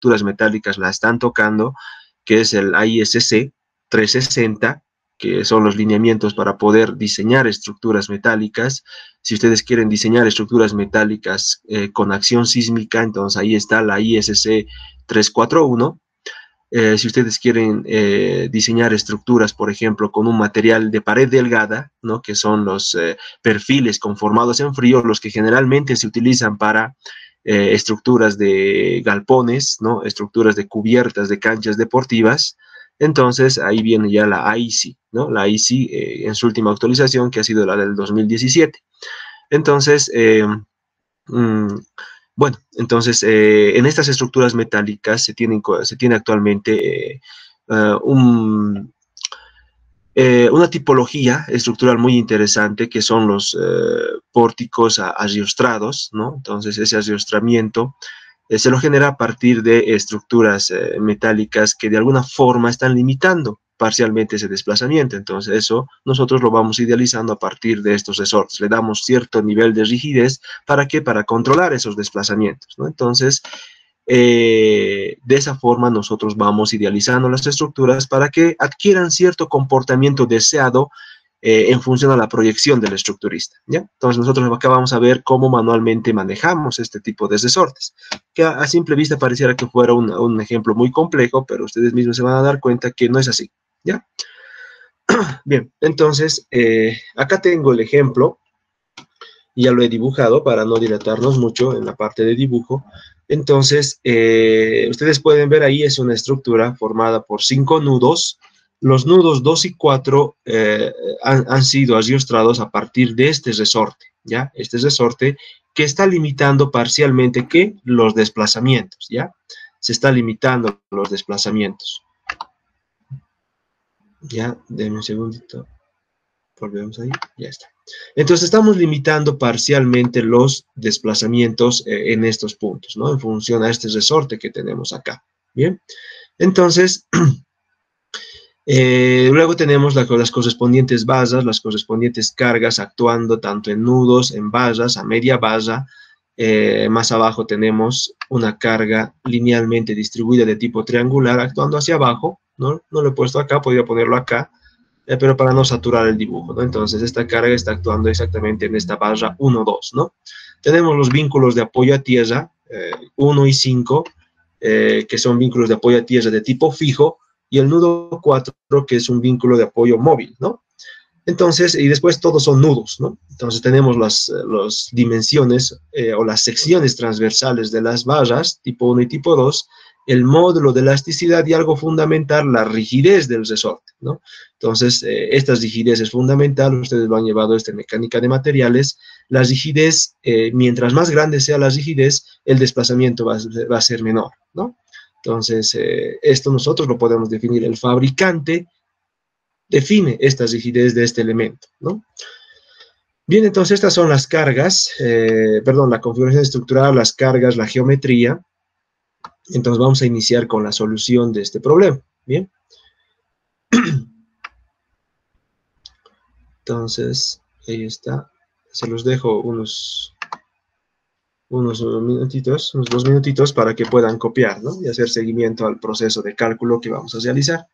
estructuras metálicas la están tocando, que es el ISC 360, que son los lineamientos para poder diseñar estructuras metálicas. Si ustedes quieren diseñar estructuras metálicas eh, con acción sísmica, entonces ahí está la ISC 341. Eh, si ustedes quieren eh, diseñar estructuras, por ejemplo, con un material de pared delgada, ¿no? que son los perfiles conformados en frío, los que generalmente se utilizan para estructuras de galpones, ¿no? estructuras de cubiertas de canchas deportivas, entonces ahí viene ya la IC, ¿no? La IC eh, en su última actualización, que ha sido la del 2017. Entonces, eh, mm, bueno, entonces eh, en estas estructuras metálicas se, tienen, se tiene actualmente una tipología estructural muy interesante que son los pórticos ariostrados, ¿no? Entonces ese ariostramiento eh, se lo genera a partir de estructuras eh, metálicas que de alguna forma están limitando parcialmente ese desplazamiento. Entonces, eso nosotros lo vamos idealizando a partir de estos resortes. Le damos cierto nivel de rigidez, ¿para qué? Para controlar esos desplazamientos, ¿no? Entonces, eh, de esa forma nosotros vamos idealizando las estructuras para que adquieran cierto comportamiento deseado eh, en función a la proyección del estructurista. ¿ya? Entonces nosotros acá vamos a ver cómo manualmente manejamos este tipo de resortes, que a, simple vista pareciera que fuera un, ejemplo muy complejo, pero ustedes mismos se van a dar cuenta que no es así. ¿ya? Bien, entonces eh, acá tengo el ejemplo, ya lo he dibujado para no dilatarnos mucho en la parte de dibujo. Entonces, eh, ustedes pueden ver ahí es una estructura formada por cinco nudos, los nudos 2 y 4 eh, han, sido adiostrados a partir de este resorte, ¿ya? Este resorte que está limitando parcialmente, ¿qué? Los desplazamientos, ¿ya? Se está limitando los desplazamientos. Ya, denme un segundito. Volvemos ahí, ya está. Entonces, estamos limitando parcialmente los desplazamientos eh, en estos puntos, ¿no? En función a este resorte que tenemos acá, ¿bien? Entonces, Eh, luego tenemos las correspondientes basas, las correspondientes cargas actuando tanto en nudos, en basas, a media basa. Eh, más abajo tenemos una carga linealmente distribuida de tipo triangular actuando hacia abajo. No, no lo he puesto acá, podría ponerlo acá, eh, pero para no saturar el dibujo. ¿no? Entonces esta carga está actuando exactamente en esta barra 1, 2. ¿no? Tenemos los vínculos de apoyo a tierra 1 y 5, que son vínculos de apoyo a tierra de tipo fijo, y el nudo 4, que es un vínculo de apoyo móvil, ¿no? Entonces, y después todos son nudos, ¿no? Entonces tenemos las, las dimensiones eh, o las secciones transversales de las barras, tipo 1 y tipo 2, el módulo de elasticidad y algo fundamental, la rigidez del resorte, ¿no? Entonces, eh, esta rigidez es fundamental, ustedes lo han llevado esta mecánica de materiales, la rigidez, eh, mientras más grande sea la rigidez, el desplazamiento va, va a ser menor, ¿no? Entonces, eh, esto nosotros lo podemos definir. El fabricante define esta rigidez de este elemento, ¿no? Bien, entonces estas son las cargas, perdón, la configuración estructural, las cargas, la geometría. Entonces vamos a iniciar con la solución de este problema, ¿bien? Entonces, ahí está. Se los dejo unos unos minutitos, unos dos minutitos para que puedan copiar y hacer seguimiento al proceso de cálculo que vamos a realizar.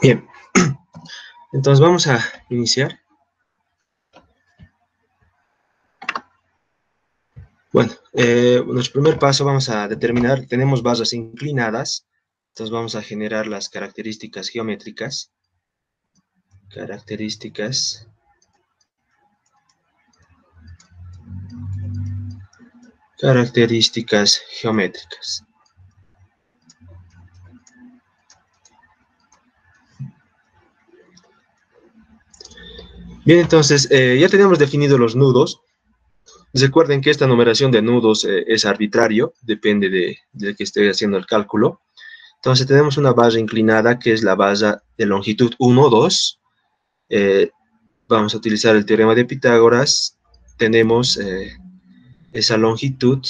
Bien, entonces vamos a iniciar. Bueno, eh, nuestro primer paso vamos a determinar, tenemos bases inclinadas, entonces vamos a generar las características geométricas. Características. Características geométricas. Bien, entonces, eh, ya tenemos definidos los nudos. Recuerden que esta numeración de nudos eh, es arbitrario, depende de, que esté haciendo el cálculo. Entonces, tenemos una barra inclinada que es la barra de longitud 1, 2. Eh, vamos a utilizar el teorema de Pitágoras. Tenemos esa longitud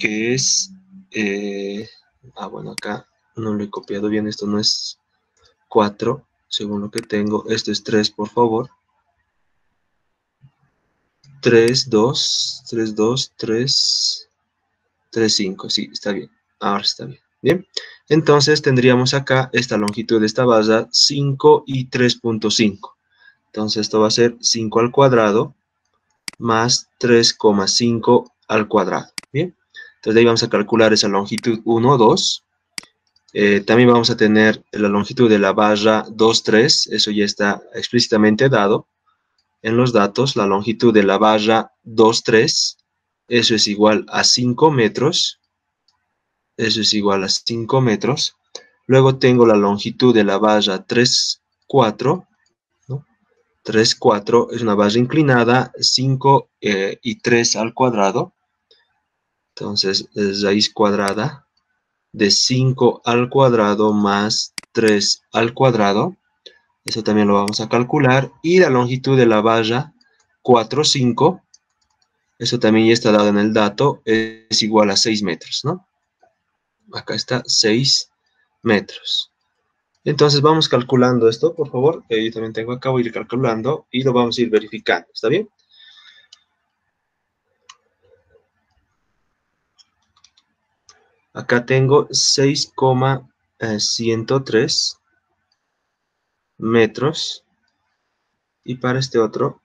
que es... ah, bueno, acá no lo he copiado bien, esto no es 4, según lo que tengo. Esto es 3, por favor. 3, 2, 3, 2, 3, 3, 5. Sí, está bien. Ahora está bien. Bien. Entonces tendríamos acá esta longitud de esta base 5 y 3.5. Entonces esto va a ser 5 al cuadrado más 3,5 al cuadrado. Bien. Entonces ahí vamos a calcular esa longitud 1, 2. Eh, también vamos a tener la longitud de la barra 2, 3, eso ya está explícitamente dado en los datos. La longitud de la barra 2, 3, eso es igual a 5 metros. Eso es igual a 5 metros. Luego tengo la longitud de la barra 3, 4. 3, 4 es una barra inclinada, 5 eh, y 3 al cuadrado. Entonces, es raíz cuadrada de 5 al cuadrado más 3 al cuadrado. Eso también lo vamos a calcular. Y la longitud de la barra 4, 5. Eso también ya está dado en el dato. Es igual a 6 metros, ¿no? Acá está 6 metros. Entonces vamos calculando esto, por favor. yo también tengo acá, voy a ir calculando y lo vamos a ir verificando. ¿Está bien? Acá tengo 6,103 metros. Y para este otro,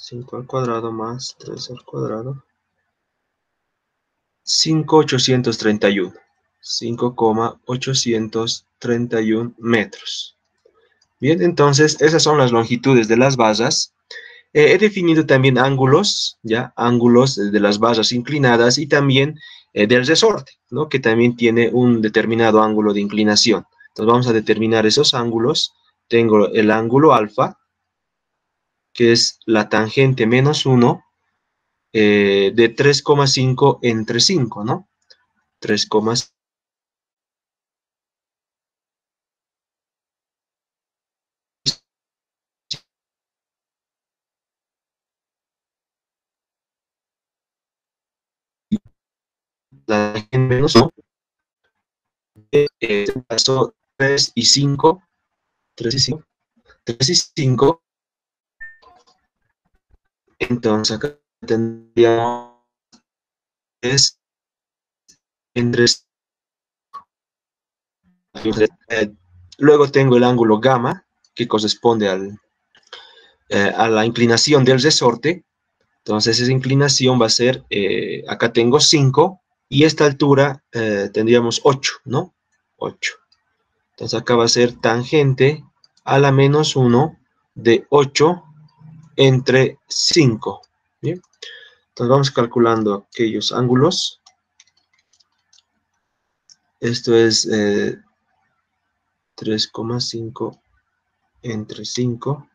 5 al cuadrado más 3 al cuadrado, 5,831. 5,831 metros. Bien, entonces esas son las longitudes de las basas. Eh, he definido también ángulos, ya, ángulos de las basas inclinadas y también eh, del resorte, ¿no? que también tiene un determinado ángulo de inclinación. Entonces vamos a determinar esos ángulos tengo el ángulo alfa, que es la tangente menos 1 eh, de 3,5 entre 5, ¿no? 3,5 la tangente menos 1 eh, pasó 3 y 5 3 y 5 3 y 5 entonces acá tendríamos es entre eh, luego tengo el ángulo gamma que corresponde al, eh, a la inclinación del resorte. Entonces esa inclinación va a ser eh, acá tengo 5 y esta altura tendríamos 8 ¿no? 8 entonces acá va a ser tangente a la menos 1 de 8 entre 5 ¿bien? Entonces vamos calculando aquellos ángulos. Esto es 3,5 eh, entre 5.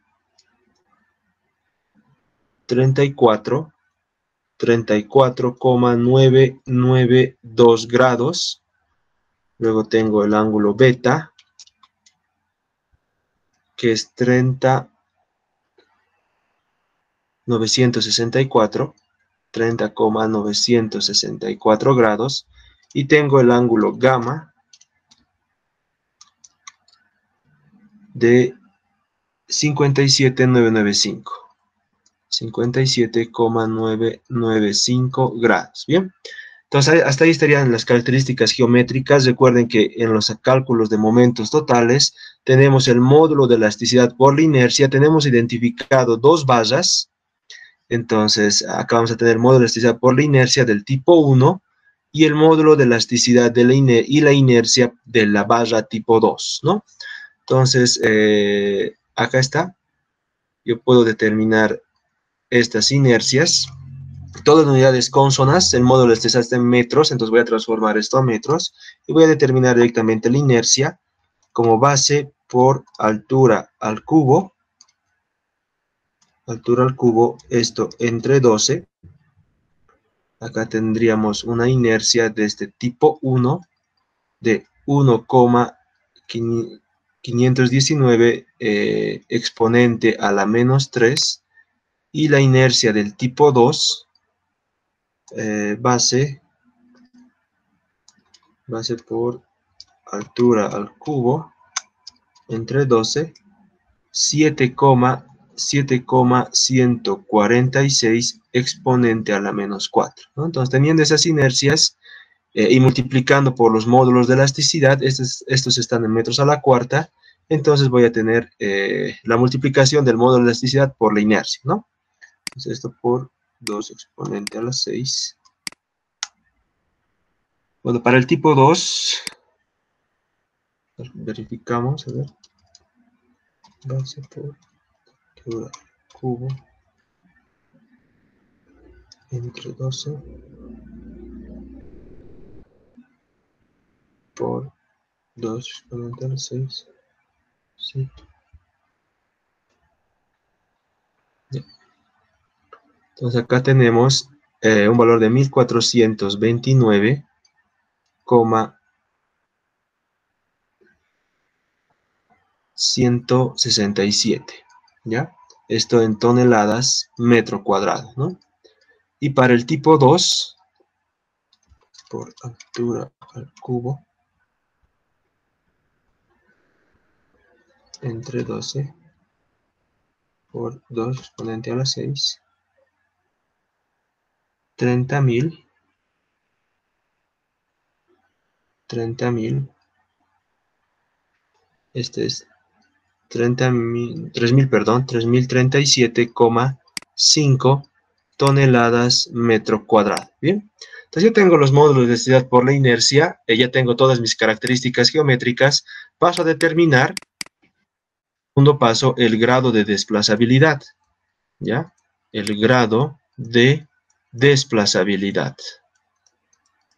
34. 34,992 grados. Luego tengo el ángulo beta, que es 30, 964. 30,964 grados y tengo el ángulo gamma de 57,995. 57,995 grados. Bien. Entonces, hasta ahí estarían las características geométricas. Recuerden que en los cálculos de momentos totales tenemos el módulo de elasticidad por la inercia. Tenemos identificado dos vallas entonces, acá vamos a tener módulo de elasticidad por la inercia del tipo 1 y el módulo de elasticidad de la y la inercia de la barra tipo 2, ¿no? Entonces, eh, acá está. Yo puedo determinar estas inercias. Todas unidades consonas, el módulo está en metros, entonces voy a transformar esto a metros y voy a determinar directamente la inercia como base por altura al cubo altura al cubo, esto entre 12. Acá tendríamos una inercia de este tipo 1 de 1,519 eh, exponente a la menos 3 y la inercia del tipo 2 eh, base base por altura al cubo entre 12 7, 7,146 exponente a la menos 4. Entonces, teniendo esas inercias eh, y multiplicando por los módulos de elasticidad, estos, estos, están en metros a la cuarta, entonces voy a tener eh, la multiplicación del módulo de elasticidad por la inercia, ¿no? Entonces, esto por 2 exponente a la 6. Bueno, para el tipo 2, verificamos, a ver. Base por cubo entre 12 por 2 exponencial 6 sí. Entonces acá tenemos eh, un valor de 1429 167 ¿ya? esto en toneladas metro cuadrado, ¿no? Y para el tipo 2, por altura al cubo, entre 12 por 2 exponente a la 6, 30.000, 30.000, este es 3.000, perdón, 3.037,5 toneladas metro cuadrado. Bien, entonces yo tengo los módulos de densidad por la inercia, eh, ya tengo todas mis características geométricas, paso a determinar, segundo paso, el grado de desplazabilidad, ¿ya? El grado de desplazabilidad.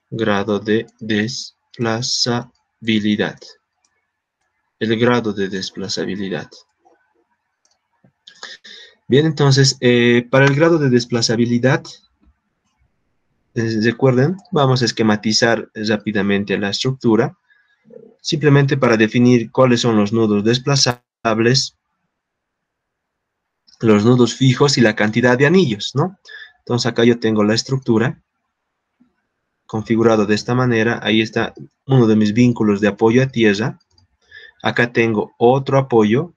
Grado de desplazabilidad. el grado de desplazabilidad. Bien, entonces, eh, para el grado de desplazabilidad, eh, recuerden, vamos a esquematizar rápidamente la estructura, simplemente para definir cuáles son los nudos desplazables, los nudos fijos y la cantidad de anillos, ¿no? Entonces acá yo tengo la estructura configurado de esta manera. Ahí está uno de mis vínculos de apoyo a tierra. Acá tengo otro apoyo,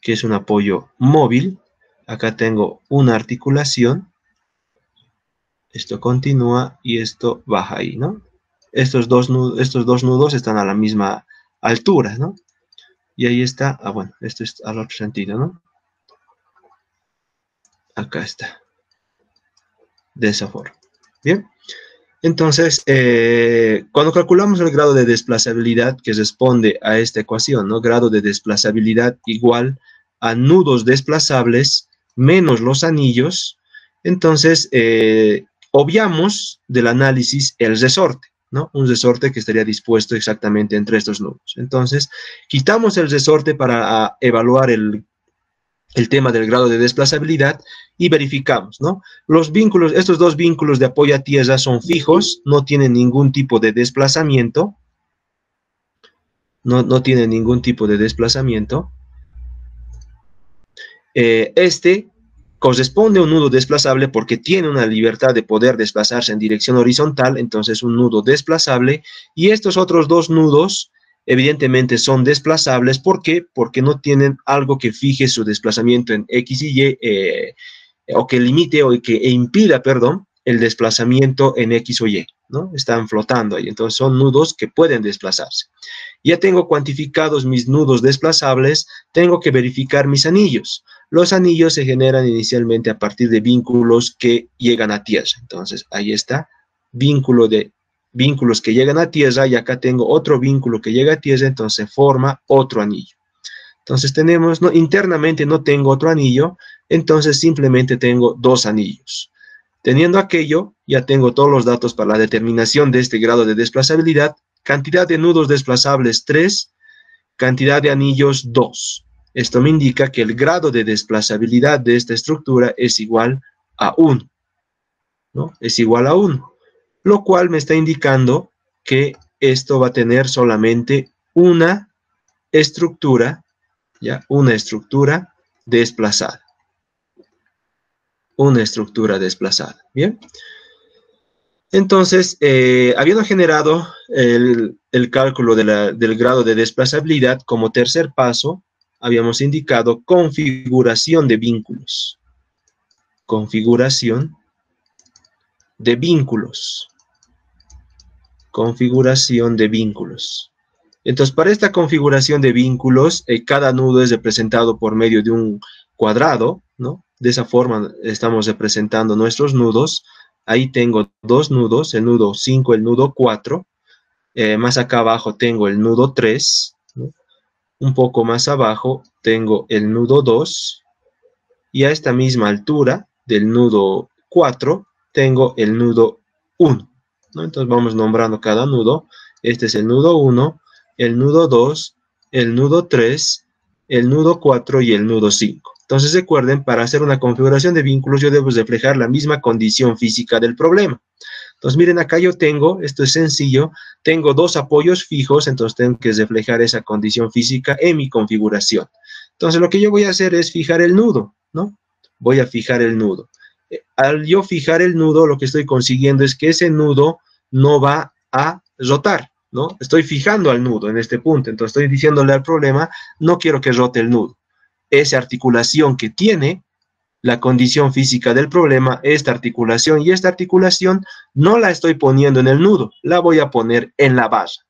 que es un apoyo móvil. Acá tengo una articulación. Esto continúa y esto baja ahí, ¿no? Estos dos, nudos, estos dos nudos están a la misma altura, ¿no? Y ahí está, ah, bueno, esto es al otro sentido, ¿no? Acá está. De esa forma. Bien. Entonces, eh, cuando calculamos el grado de desplazabilidad que responde a esta ecuación, ¿no? Grado de desplazabilidad igual a nudos desplazables menos los anillos, entonces eh, obviamos del análisis el resorte, ¿no? Un resorte que estaría dispuesto exactamente entre estos nudos. Entonces, quitamos el resorte para ah, evaluar el el tema del grado de desplazabilidad y verificamos, ¿no? Los vínculos, estos dos vínculos de apoyo a tierra son fijos, no tienen ningún tipo de desplazamiento, no, no tienen ningún tipo de desplazamiento. Eh, este corresponde a un nudo desplazable porque tiene una libertad de poder desplazarse en dirección horizontal, entonces un nudo desplazable, y estos otros dos nudos evidentemente son desplazables. ¿Por qué? Porque no tienen algo que fije su desplazamiento en X y Y, eh, o que limite o que e impida, perdón, el desplazamiento en X o Y, ¿no? Están flotando ahí, entonces son nudos que pueden desplazarse. Ya tengo cuantificados mis nudos desplazables, tengo que verificar mis anillos. Los anillos se generan inicialmente a partir de vínculos que llegan a tierra. Entonces, ahí está, vínculo de vínculos que llegan a tierra y acá tengo otro vínculo que llega a tierra, entonces forma otro anillo. Entonces tenemos, no, internamente no tengo otro anillo, entonces simplemente tengo dos anillos. Teniendo aquello, ya tengo todos los datos para la determinación de este grado de desplazabilidad. Cantidad de nudos desplazables 3, cantidad de anillos 2. Esto me indica que el grado de desplazabilidad de esta estructura es igual a 1. ¿no? Es igual a 1 lo cual me está indicando que esto va a tener solamente una estructura, ¿ya? Una estructura desplazada. Una estructura desplazada, ¿bien? Entonces, eh, habiendo generado el, cálculo del grado de desplazabilidad, como tercer paso, habíamos indicado configuración de vínculos. Configuración de vínculos configuración de vínculos. Entonces, para esta configuración de vínculos, eh, cada nudo es representado por medio de un cuadrado, ¿no? De esa forma estamos representando nuestros nudos. Ahí tengo dos nudos, el nudo 5, el nudo 4. Eh, más acá abajo tengo el nudo 3. Un poco más abajo tengo el nudo 2. Y a esta misma altura del nudo 4 tengo el nudo 1. Entonces vamos nombrando cada nudo. Este es el nudo 1, el nudo 2, el nudo 3, el nudo 4 y el nudo 5. Entonces recuerden, para hacer una configuración de vínculos yo debo reflejar la misma condición física del problema. Entonces miren, acá yo tengo, esto es sencillo, tengo dos apoyos fijos, entonces tengo que reflejar esa condición física en mi configuración. Entonces lo que yo voy a hacer es fijar el nudo, ¿no? Voy a fijar el nudo al yo fijar el nudo, lo que estoy consiguiendo es que ese nudo no va a rotar, ¿no? Estoy fijando al nudo en este punto, entonces estoy diciéndole al problema, no quiero que rote el nudo. Esa articulación que tiene la condición física del problema, esta articulación, y esta articulación no la estoy poniendo en el nudo, la voy a poner en la base.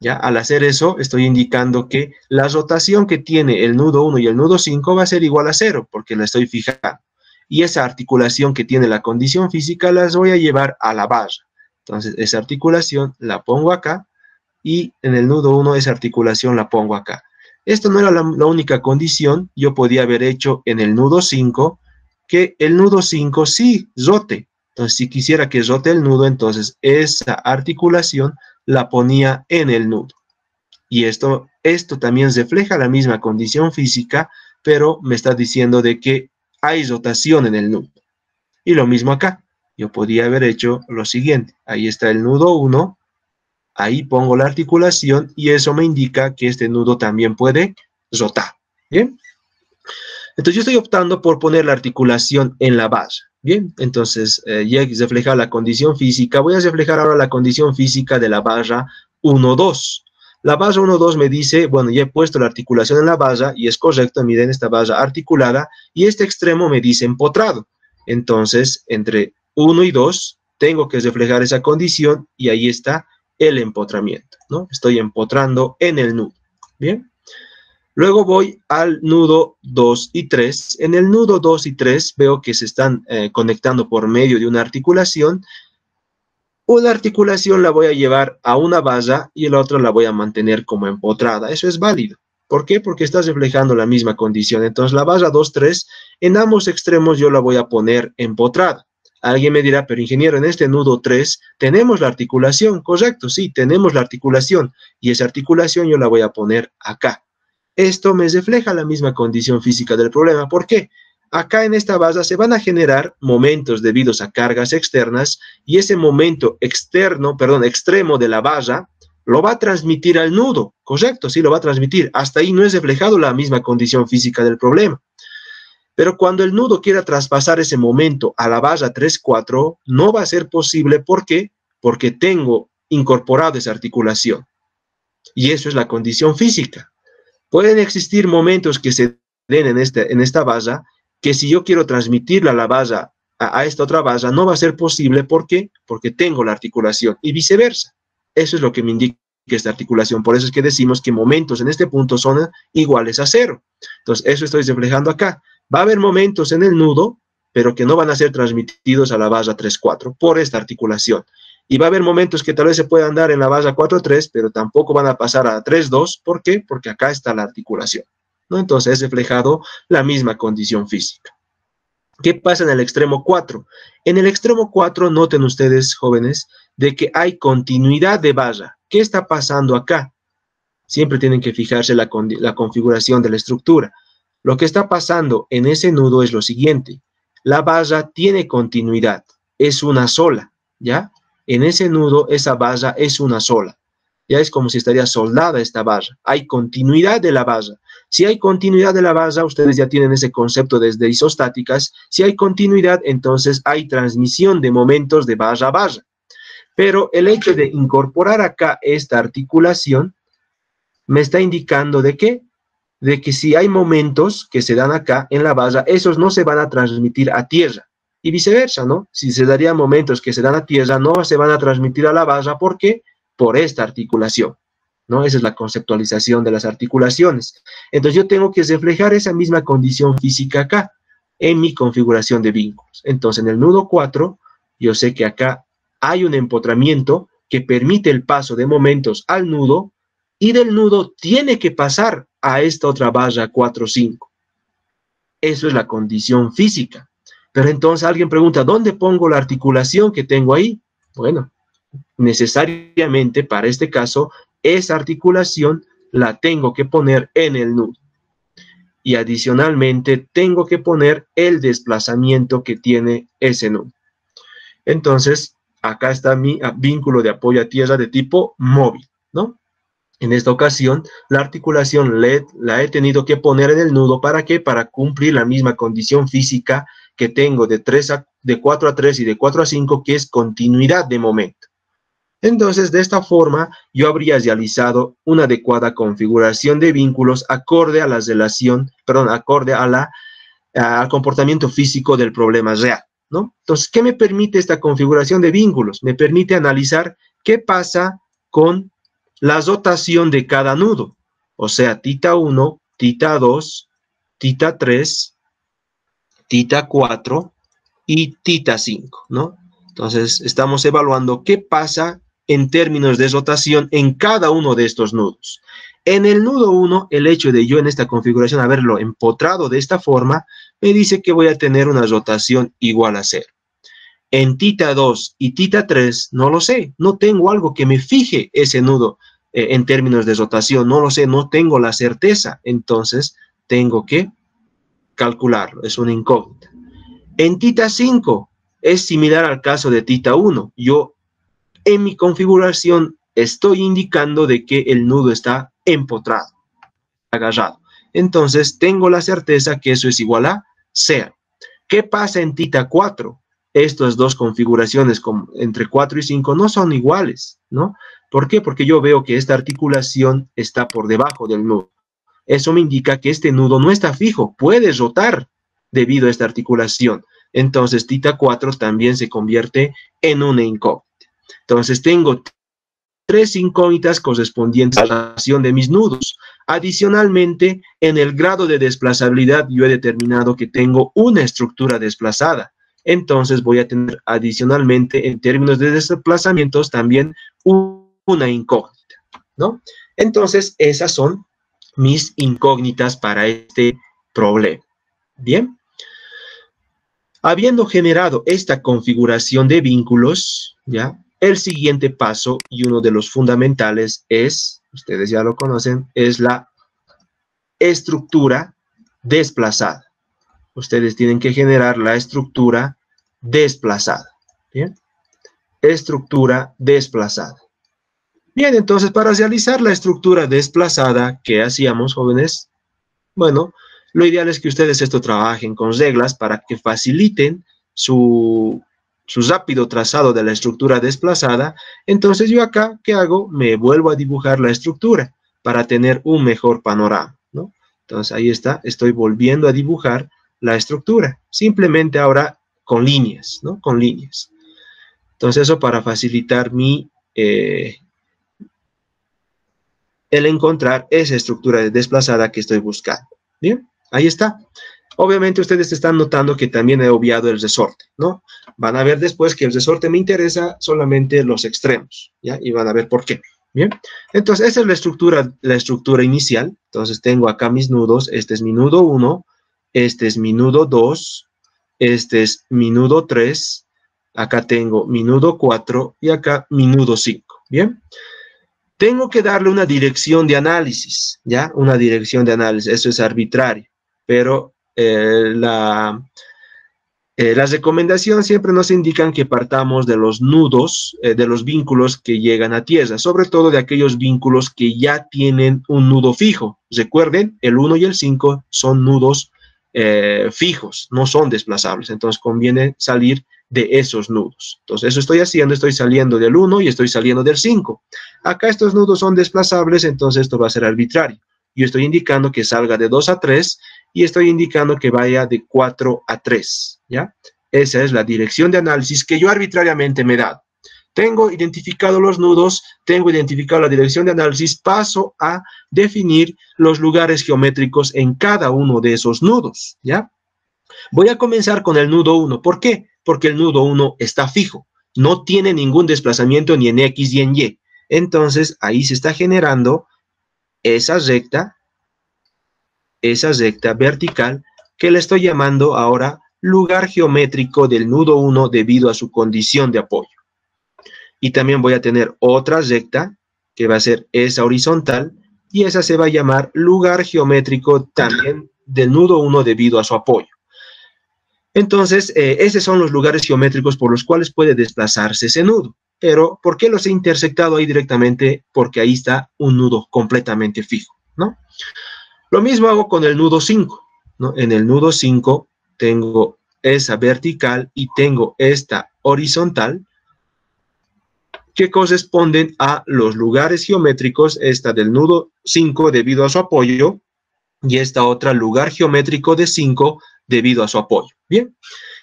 ¿Ya? Al hacer eso, estoy indicando que la rotación que tiene el nudo 1 y el nudo 5 va a ser igual a cero, porque la estoy fijando y esa articulación que tiene la condición física las voy a llevar a la barra. Entonces, esa articulación la pongo acá y en el nudo 1 esa articulación la pongo acá. Esto no era la, única condición, yo podía haber hecho en el nudo 5 que el nudo 5 sí rote. Entonces, si quisiera que rote el nudo, entonces esa articulación la ponía en el nudo. Y esto, esto también refleja la misma condición física, pero me está diciendo de que hay rotación en el nudo. Y lo mismo acá. Yo podría haber hecho lo siguiente. Ahí está el nudo 1. Ahí pongo la articulación y eso me indica que este nudo también puede rotar. ¿Bien? Entonces yo estoy optando por poner la articulación en la base. Bien, entonces eh, ya he reflejado la condición física. Voy a reflejar ahora la condición física de la barra 1-2. La barra 1-2 me dice, bueno, ya he puesto la articulación en la barra y es correcto, miren esta barra articulada y este extremo me dice empotrado. Entonces, entre 1 y 2 tengo que reflejar esa condición y ahí está el empotramiento, ¿no? Estoy empotrando en el nudo, ¿bien? Luego voy al nudo 2 y 3. En el nudo 2 y 3 veo que se están eh, conectando por medio de una articulación. Una articulación la voy a llevar a una valla y la otra la voy a mantener como empotrada. Eso es válido. ¿Por qué? Porque está reflejando la misma condición. Entonces la valla 2, 3, en ambos extremos yo la voy a poner empotrada. Alguien me dirá, pero ingeniero, en este nudo 3 tenemos la articulación. Correcto, sí, tenemos la articulación. Y esa articulación yo la voy a poner acá. Esto me refleja la misma condición física del problema. ¿Por qué? Acá en esta base se van a generar momentos debidos a cargas externas y ese momento externo, perdón, extremo de la valla lo va a transmitir al nudo, correcto, sí lo va a transmitir. Hasta ahí no es reflejado la misma condición física del problema. Pero cuando el nudo quiera traspasar ese momento a la valla 3-4, no va a ser posible. ¿Por qué? Porque tengo incorporado esa articulación. Y eso es la condición física. Pueden existir momentos que se den en, este, en esta valla que si yo quiero transmitirla a la valla, a, esta otra valla, no va a ser posible. ¿Por qué? Porque tengo la articulación y viceversa. Eso es lo que me indica esta articulación. Por eso es que decimos que momentos en este punto son iguales a cero. Entonces, eso estoy reflejando acá. Va a haber momentos en el nudo, pero que no van a ser transmitidos a la valla 3-4 por esta articulación. Y va a haber momentos que tal vez se puedan dar en la base 4-3, pero tampoco van a pasar a 3-2. ¿Por qué? Porque acá está la articulación. Entonces es reflejado la misma condición física. ¿Qué pasa en el extremo 4? En el extremo 4, noten ustedes, jóvenes, de que hay continuidad de valla. ¿Qué está pasando acá? Siempre tienen que fijarse la, la configuración de la estructura. Lo que está pasando en ese nudo es lo siguiente. La valla tiene continuidad, es una sola, ¿ya? En ese nudo, esa valla es una sola. Ya es como si estaría soldada esta valla. Hay continuidad de la valla. Si hay continuidad de la valla, ustedes ya tienen ese concepto desde isostáticas. Si hay continuidad, entonces hay transmisión de momentos de valla a valla. Pero el hecho de incorporar acá esta articulación me está indicando de qué? De que si hay momentos que se dan acá en la valla, esos no se van a transmitir a tierra y viceversa, ¿no? Si se darían momentos que se dan a tierra, no se van a transmitir a la valla, ¿por qué? Por esta articulación, ¿no? Esa es la conceptualización de las articulaciones. Entonces yo tengo que reflejar esa misma condición física acá, en mi configuración de vínculos. Entonces en el nudo 4, yo sé que acá hay un empotramiento que permite el paso de momentos al nudo y del nudo tiene que pasar a esta otra valla 4-5. Eso es la condición física. Pero entonces alguien pregunta, ¿dónde pongo la articulación que tengo ahí? Bueno, necesariamente para este caso, esa articulación la tengo que poner en el nudo. Y adicionalmente tengo que poner el desplazamiento que tiene ese nudo. Entonces, acá está mi vínculo de apoyo a tierra de tipo móvil, ¿no? En esta ocasión, la articulación LED la he tenido que poner en el nudo. ¿Para qué? Para cumplir la misma condición física que tengo de, 3 a, de 4 a 3 y de 4 a 5, que es continuidad de momento. Entonces, de esta forma, yo habría realizado una adecuada configuración de vínculos acorde a la relación, perdón, acorde a la, al comportamiento físico del problema real, ¿no? Entonces, ¿qué me permite esta configuración de vínculos? Me permite analizar qué pasa con la rotación de cada nudo, o sea, tita 1, tita 2, tita 3, tita 4 y tita 5, ¿no? Entonces, estamos evaluando qué pasa en términos de rotación en cada uno de estos nudos. En el nudo 1, el hecho de yo en esta configuración haberlo empotrado de esta forma, me dice que voy a tener una rotación igual a cero. En tita 2 y tita 3, no lo sé, no tengo algo que me fije ese nudo. eh, en términos de rotación, no lo sé, no tengo la certeza, entonces tengo que calcularlo, es una incógnita. En tita 5 es similar al caso de tita 1. Yo en mi configuración estoy indicando de que el nudo está empotrado, agarrado. Entonces tengo la certeza que eso es igual a 0. ¿Qué pasa en tita 4? Estas dos configuraciones entre 4 y 5 no son iguales, ¿no? ¿Por qué? Porque yo veo que esta articulación está por debajo del nudo. Eso me indica que este nudo no está fijo, puede rotar debido a esta articulación. Entonces, tita 4 también se convierte en una incógnita. Entonces, tengo tres incógnitas correspondientes a la relación de mis nudos. Adicionalmente, en el grado de desplazabilidad yo he determinado que tengo una estructura desplazada. Entonces voy a tener adicionalmente en términos de desplazamientos también una incógnita, ¿no? Entonces esas son mis incógnitas para este problema. Bien. Habiendo generado esta configuración de vínculos, ¿ya? El siguiente paso y uno de los fundamentales es, ustedes ya lo conocen, es la estructura desplazada. Ustedes tienen que generar la estructura desplazada. Bien. Estructura desplazada. Bien, entonces para realizar la estructura desplazada, ¿qué hacíamos, jóvenes? Bueno, lo ideal es que ustedes esto trabajen con reglas para que faciliten su su rápido trazado de la estructura desplazada, entonces yo acá, ¿qué hago? Me vuelvo a dibujar la estructura para tener un mejor panorama, ¿no? Entonces ahí está, estoy volviendo a dibujar la estructura, simplemente ahora con líneas, ¿no? Con líneas. Entonces eso para facilitar mi, eh, el encontrar esa estructura desplazada que estoy buscando. Bien, ahí está. Obviamente ustedes están notando que también he obviado el resorte, ¿no? Van a ver después que el resorte me interesa solamente los extremos, ¿ya? Y van a ver por qué. Bien, entonces esa es la estructura, la estructura inicial. Entonces tengo acá mis nudos, este es mi nudo 1, este es mi nudo 2, este es mi nudo 3, acá tengo mi nudo 4 y acá mi nudo 5. Bien, tengo que darle una dirección de análisis, ¿ya? Una dirección de análisis, eso es arbitrario, pero eh, la, eh, las recomendaciones siempre nos indican que partamos de los nudos, eh, de los vínculos que llegan a tierra, sobre todo de aquellos vínculos que ya tienen un nudo fijo. Recuerden, el 1 y el 5 son nudos fijos, no son desplazables, entonces conviene salir de esos nudos. Entonces, eso estoy haciendo, estoy saliendo del 1 y estoy saliendo del 5. Acá estos nudos son desplazables, entonces esto va a ser arbitrario. Yo estoy indicando que salga de 2 a 3 y estoy indicando que vaya de 4 a 3, ¿ya? Esa es la dirección de análisis que yo arbitrariamente me he dado. Tengo identificado los nudos, tengo identificado la dirección de análisis, paso a definir los lugares geométricos en cada uno de esos nudos, ¿ya? Voy a comenzar con el nudo 1. ¿Por qué? Porque el nudo 1 está fijo, no tiene ningún desplazamiento ni en X ni en Y. Entonces, ahí se está generando esa recta esa recta vertical que le estoy llamando ahora lugar geométrico del nudo 1 debido a su condición de apoyo. Y también voy a tener otra recta que va a ser esa horizontal y esa se va a llamar lugar geométrico también del nudo 1 debido a su apoyo. Entonces, eh, esos son los lugares geométricos por los cuales puede desplazarse ese nudo. Pero, ¿por qué los he intersectado ahí directamente? Porque ahí está un nudo completamente fijo, ¿no? Lo mismo hago con el nudo 5, ¿no? En el nudo 5 tengo esa vertical y tengo esta horizontal que corresponden a los lugares geométricos, esta del nudo 5 debido a su apoyo y esta otra lugar geométrico de 5 debido a su apoyo. Bien,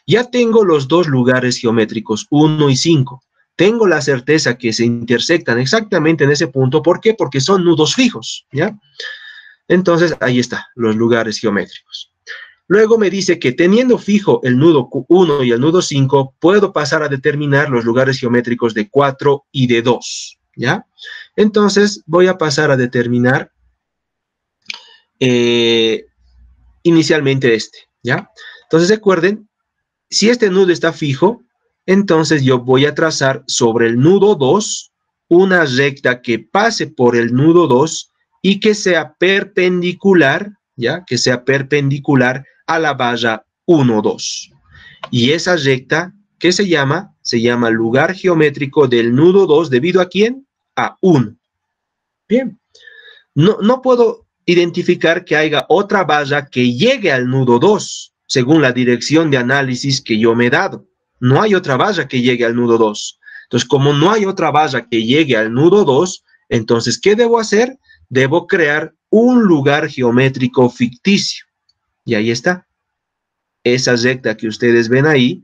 ya tengo los dos lugares geométricos, 1 y 5. Tengo la certeza que se intersectan exactamente en ese punto. ¿Por qué? Porque son nudos fijos, ¿ya? Entonces, ahí está, los lugares geométricos. Luego me dice que teniendo fijo el nudo 1 y el nudo 5, puedo pasar a determinar los lugares geométricos de 4 y de 2, ¿ya? Entonces, voy a pasar a determinar eh, inicialmente este, ¿ya? Entonces, recuerden, si este nudo está fijo, entonces yo voy a trazar sobre el nudo 2 una recta que pase por el nudo 2 y que sea perpendicular, ¿ya? Que sea perpendicular a la valla 1, 2. Y esa recta, ¿qué se llama? Se llama lugar geométrico del nudo 2, ¿debido a quién? A 1. Bien. No, no puedo identificar que haya otra valla que llegue al nudo 2, según la dirección de análisis que yo me he dado. No hay otra valla que llegue al nudo 2. Entonces, como no hay otra valla que llegue al nudo 2, entonces, ¿qué debo hacer? Debo crear un lugar geométrico ficticio. Y ahí está. Esa recta que ustedes ven ahí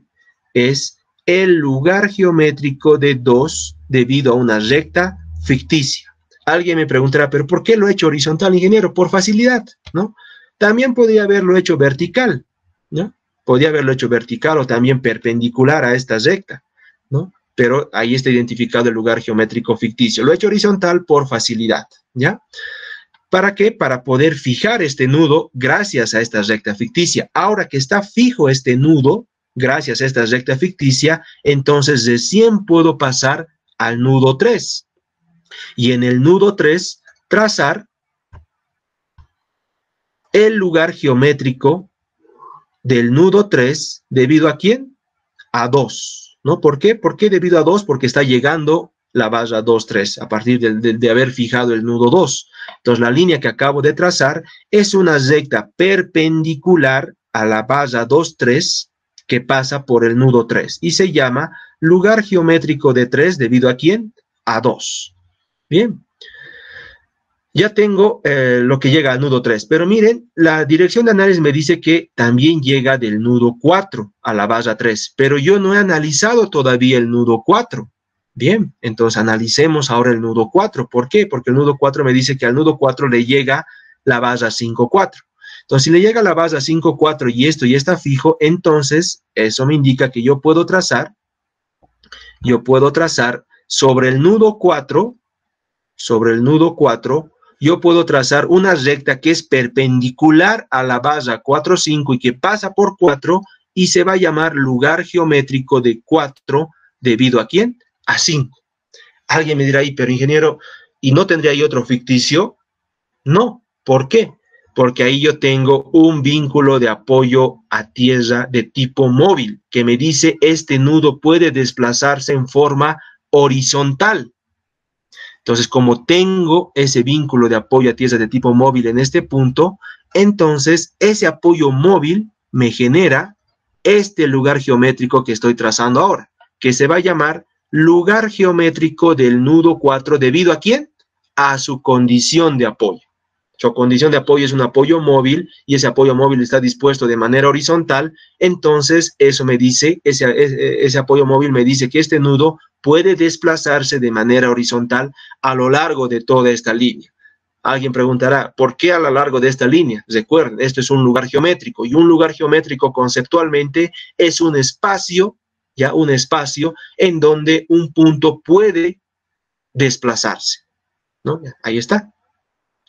es el lugar geométrico de 2 debido a una recta ficticia. Alguien me preguntará, ¿pero por qué lo he hecho horizontal, ingeniero? Por facilidad, ¿no? También podría haberlo hecho vertical, ¿no? Podría haberlo hecho vertical o también perpendicular a esta recta, ¿no? pero ahí está identificado el lugar geométrico ficticio. Lo he hecho horizontal por facilidad, ¿ya? ¿Para qué? Para poder fijar este nudo gracias a esta recta ficticia. Ahora que está fijo este nudo, gracias a esta recta ficticia, entonces recién puedo pasar al nudo 3. Y en el nudo 3, trazar el lugar geométrico del nudo 3, ¿debido a quién? A 2. ¿no? ¿Por qué? ¿Por qué debido a 2? Porque está llegando la valla 2, 3, a partir de, haber fijado el nudo 2. Entonces, la línea que acabo de trazar es una recta perpendicular a la valla 2, 3, que pasa por el nudo 3, y se llama lugar geométrico de 3, ¿debido a quién? A 2. Bien, ya tengo eh, lo que llega al nudo 3. Pero miren, la dirección de análisis me dice que también llega del nudo 4 a la valla 3, pero yo no he analizado todavía el nudo 4. Bien, entonces analicemos ahora el nudo 4. ¿Por qué? Porque el nudo 4 me dice que al nudo 4 le llega la valla 5-4. Entonces, si le llega la valla 5-4 y esto ya está fijo, entonces eso me indica que yo puedo trazar, yo puedo trazar sobre el nudo 4, sobre el nudo 4, yo puedo trazar una recta que es perpendicular a la valla 4, 5 y que pasa por 4 y se va a llamar lugar geométrico de 4 debido a quién? A 5. Alguien me dirá ahí, pero ingeniero, ¿y no tendría ahí otro ficticio? No. ¿Por qué? Porque ahí yo tengo un vínculo de apoyo a tierra de tipo móvil que me dice este nudo puede desplazarse en forma horizontal. Entonces, como tengo ese vínculo de apoyo a tierra de tipo móvil en este punto, entonces ese apoyo móvil me genera este lugar geométrico que estoy trazando ahora, que se va a llamar lugar geométrico del nudo 4 debido a quién? A su condición de apoyo. Su condición de apoyo es un apoyo móvil y ese apoyo móvil está dispuesto de manera horizontal, entonces eso me dice, ese, ese, apoyo móvil me dice que este nudo puede desplazarse de manera horizontal a lo largo de toda esta línea. Alguien preguntará, ¿por qué a lo largo de esta línea? Recuerden, esto es un lugar geométrico y un lugar geométrico conceptualmente es un espacio, ya un espacio en donde un punto puede desplazarse. ¿no? Ahí está.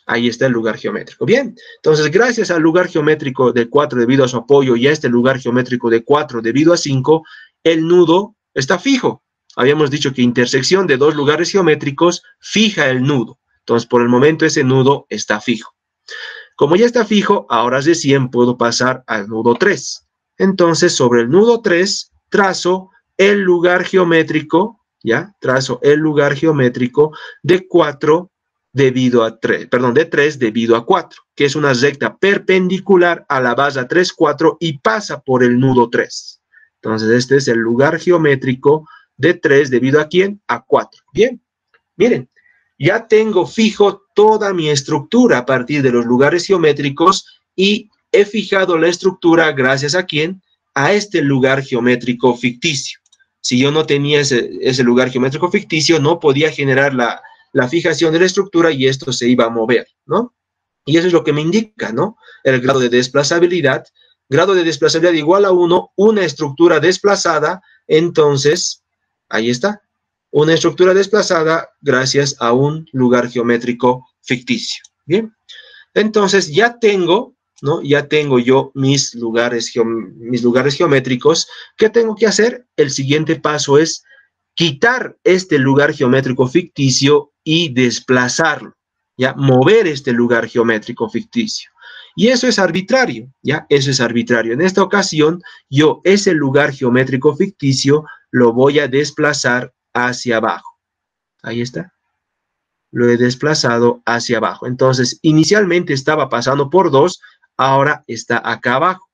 Ahí está el lugar geométrico. Bien, entonces gracias al lugar geométrico de 4 debido a su apoyo y a este lugar geométrico de 4 debido a 5, el nudo está fijo habíamos dicho que intersección de dos lugares geométricos fija el nudo. Entonces, por el momento ese nudo está fijo. Como ya está fijo, ahora recién puedo pasar al nudo 3. Entonces, sobre el nudo 3, trazo el lugar geométrico, ¿ya? Trazo el lugar geométrico de 4 debido a 3, perdón, de 3 debido a 4, que es una recta perpendicular a la base 3, 4 y pasa por el nudo 3. Entonces, este es el lugar geométrico de 3 debido a quién? A 4. Bien, miren, ya tengo fijo toda mi estructura a partir de los lugares geométricos y he fijado la estructura gracias a quién? A este lugar geométrico ficticio. Si yo no tenía ese, lugar geométrico ficticio, no podía generar la, la fijación de la estructura y esto se iba a mover, ¿no? Y eso es lo que me indica, ¿no? El grado de desplazabilidad. Grado de desplazabilidad igual a 1, una estructura desplazada, entonces Ahí está. Una estructura desplazada gracias a un lugar geométrico ficticio. Bien. Entonces ya tengo, ¿no? Ya tengo yo mis lugares, mis lugares geométricos. ¿Qué tengo que hacer? El siguiente paso es quitar este lugar geométrico ficticio y desplazarlo, ¿ya? Mover este lugar geométrico ficticio. Y eso es arbitrario, ¿ya? Eso es arbitrario. En esta ocasión, yo ese lugar geométrico ficticio lo voy a desplazar hacia abajo. Ahí está. Lo he desplazado hacia abajo. Entonces, inicialmente estaba pasando por 2, ahora está acá abajo.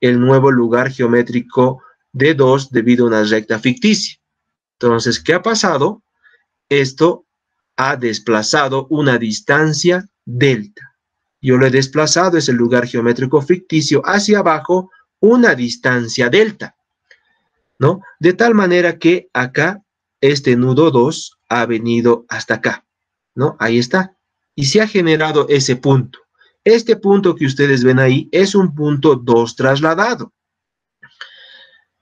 El nuevo lugar geométrico de 2 debido a una recta ficticia. Entonces, ¿qué ha pasado? Esto ha desplazado una distancia delta. Yo lo he desplazado, es el lugar geométrico ficticio, hacia abajo, una distancia delta. ¿No? De tal manera que acá, este nudo 2 ha venido hasta acá. ¿No? Ahí está. Y se ha generado ese punto. Este punto que ustedes ven ahí es un punto 2 trasladado.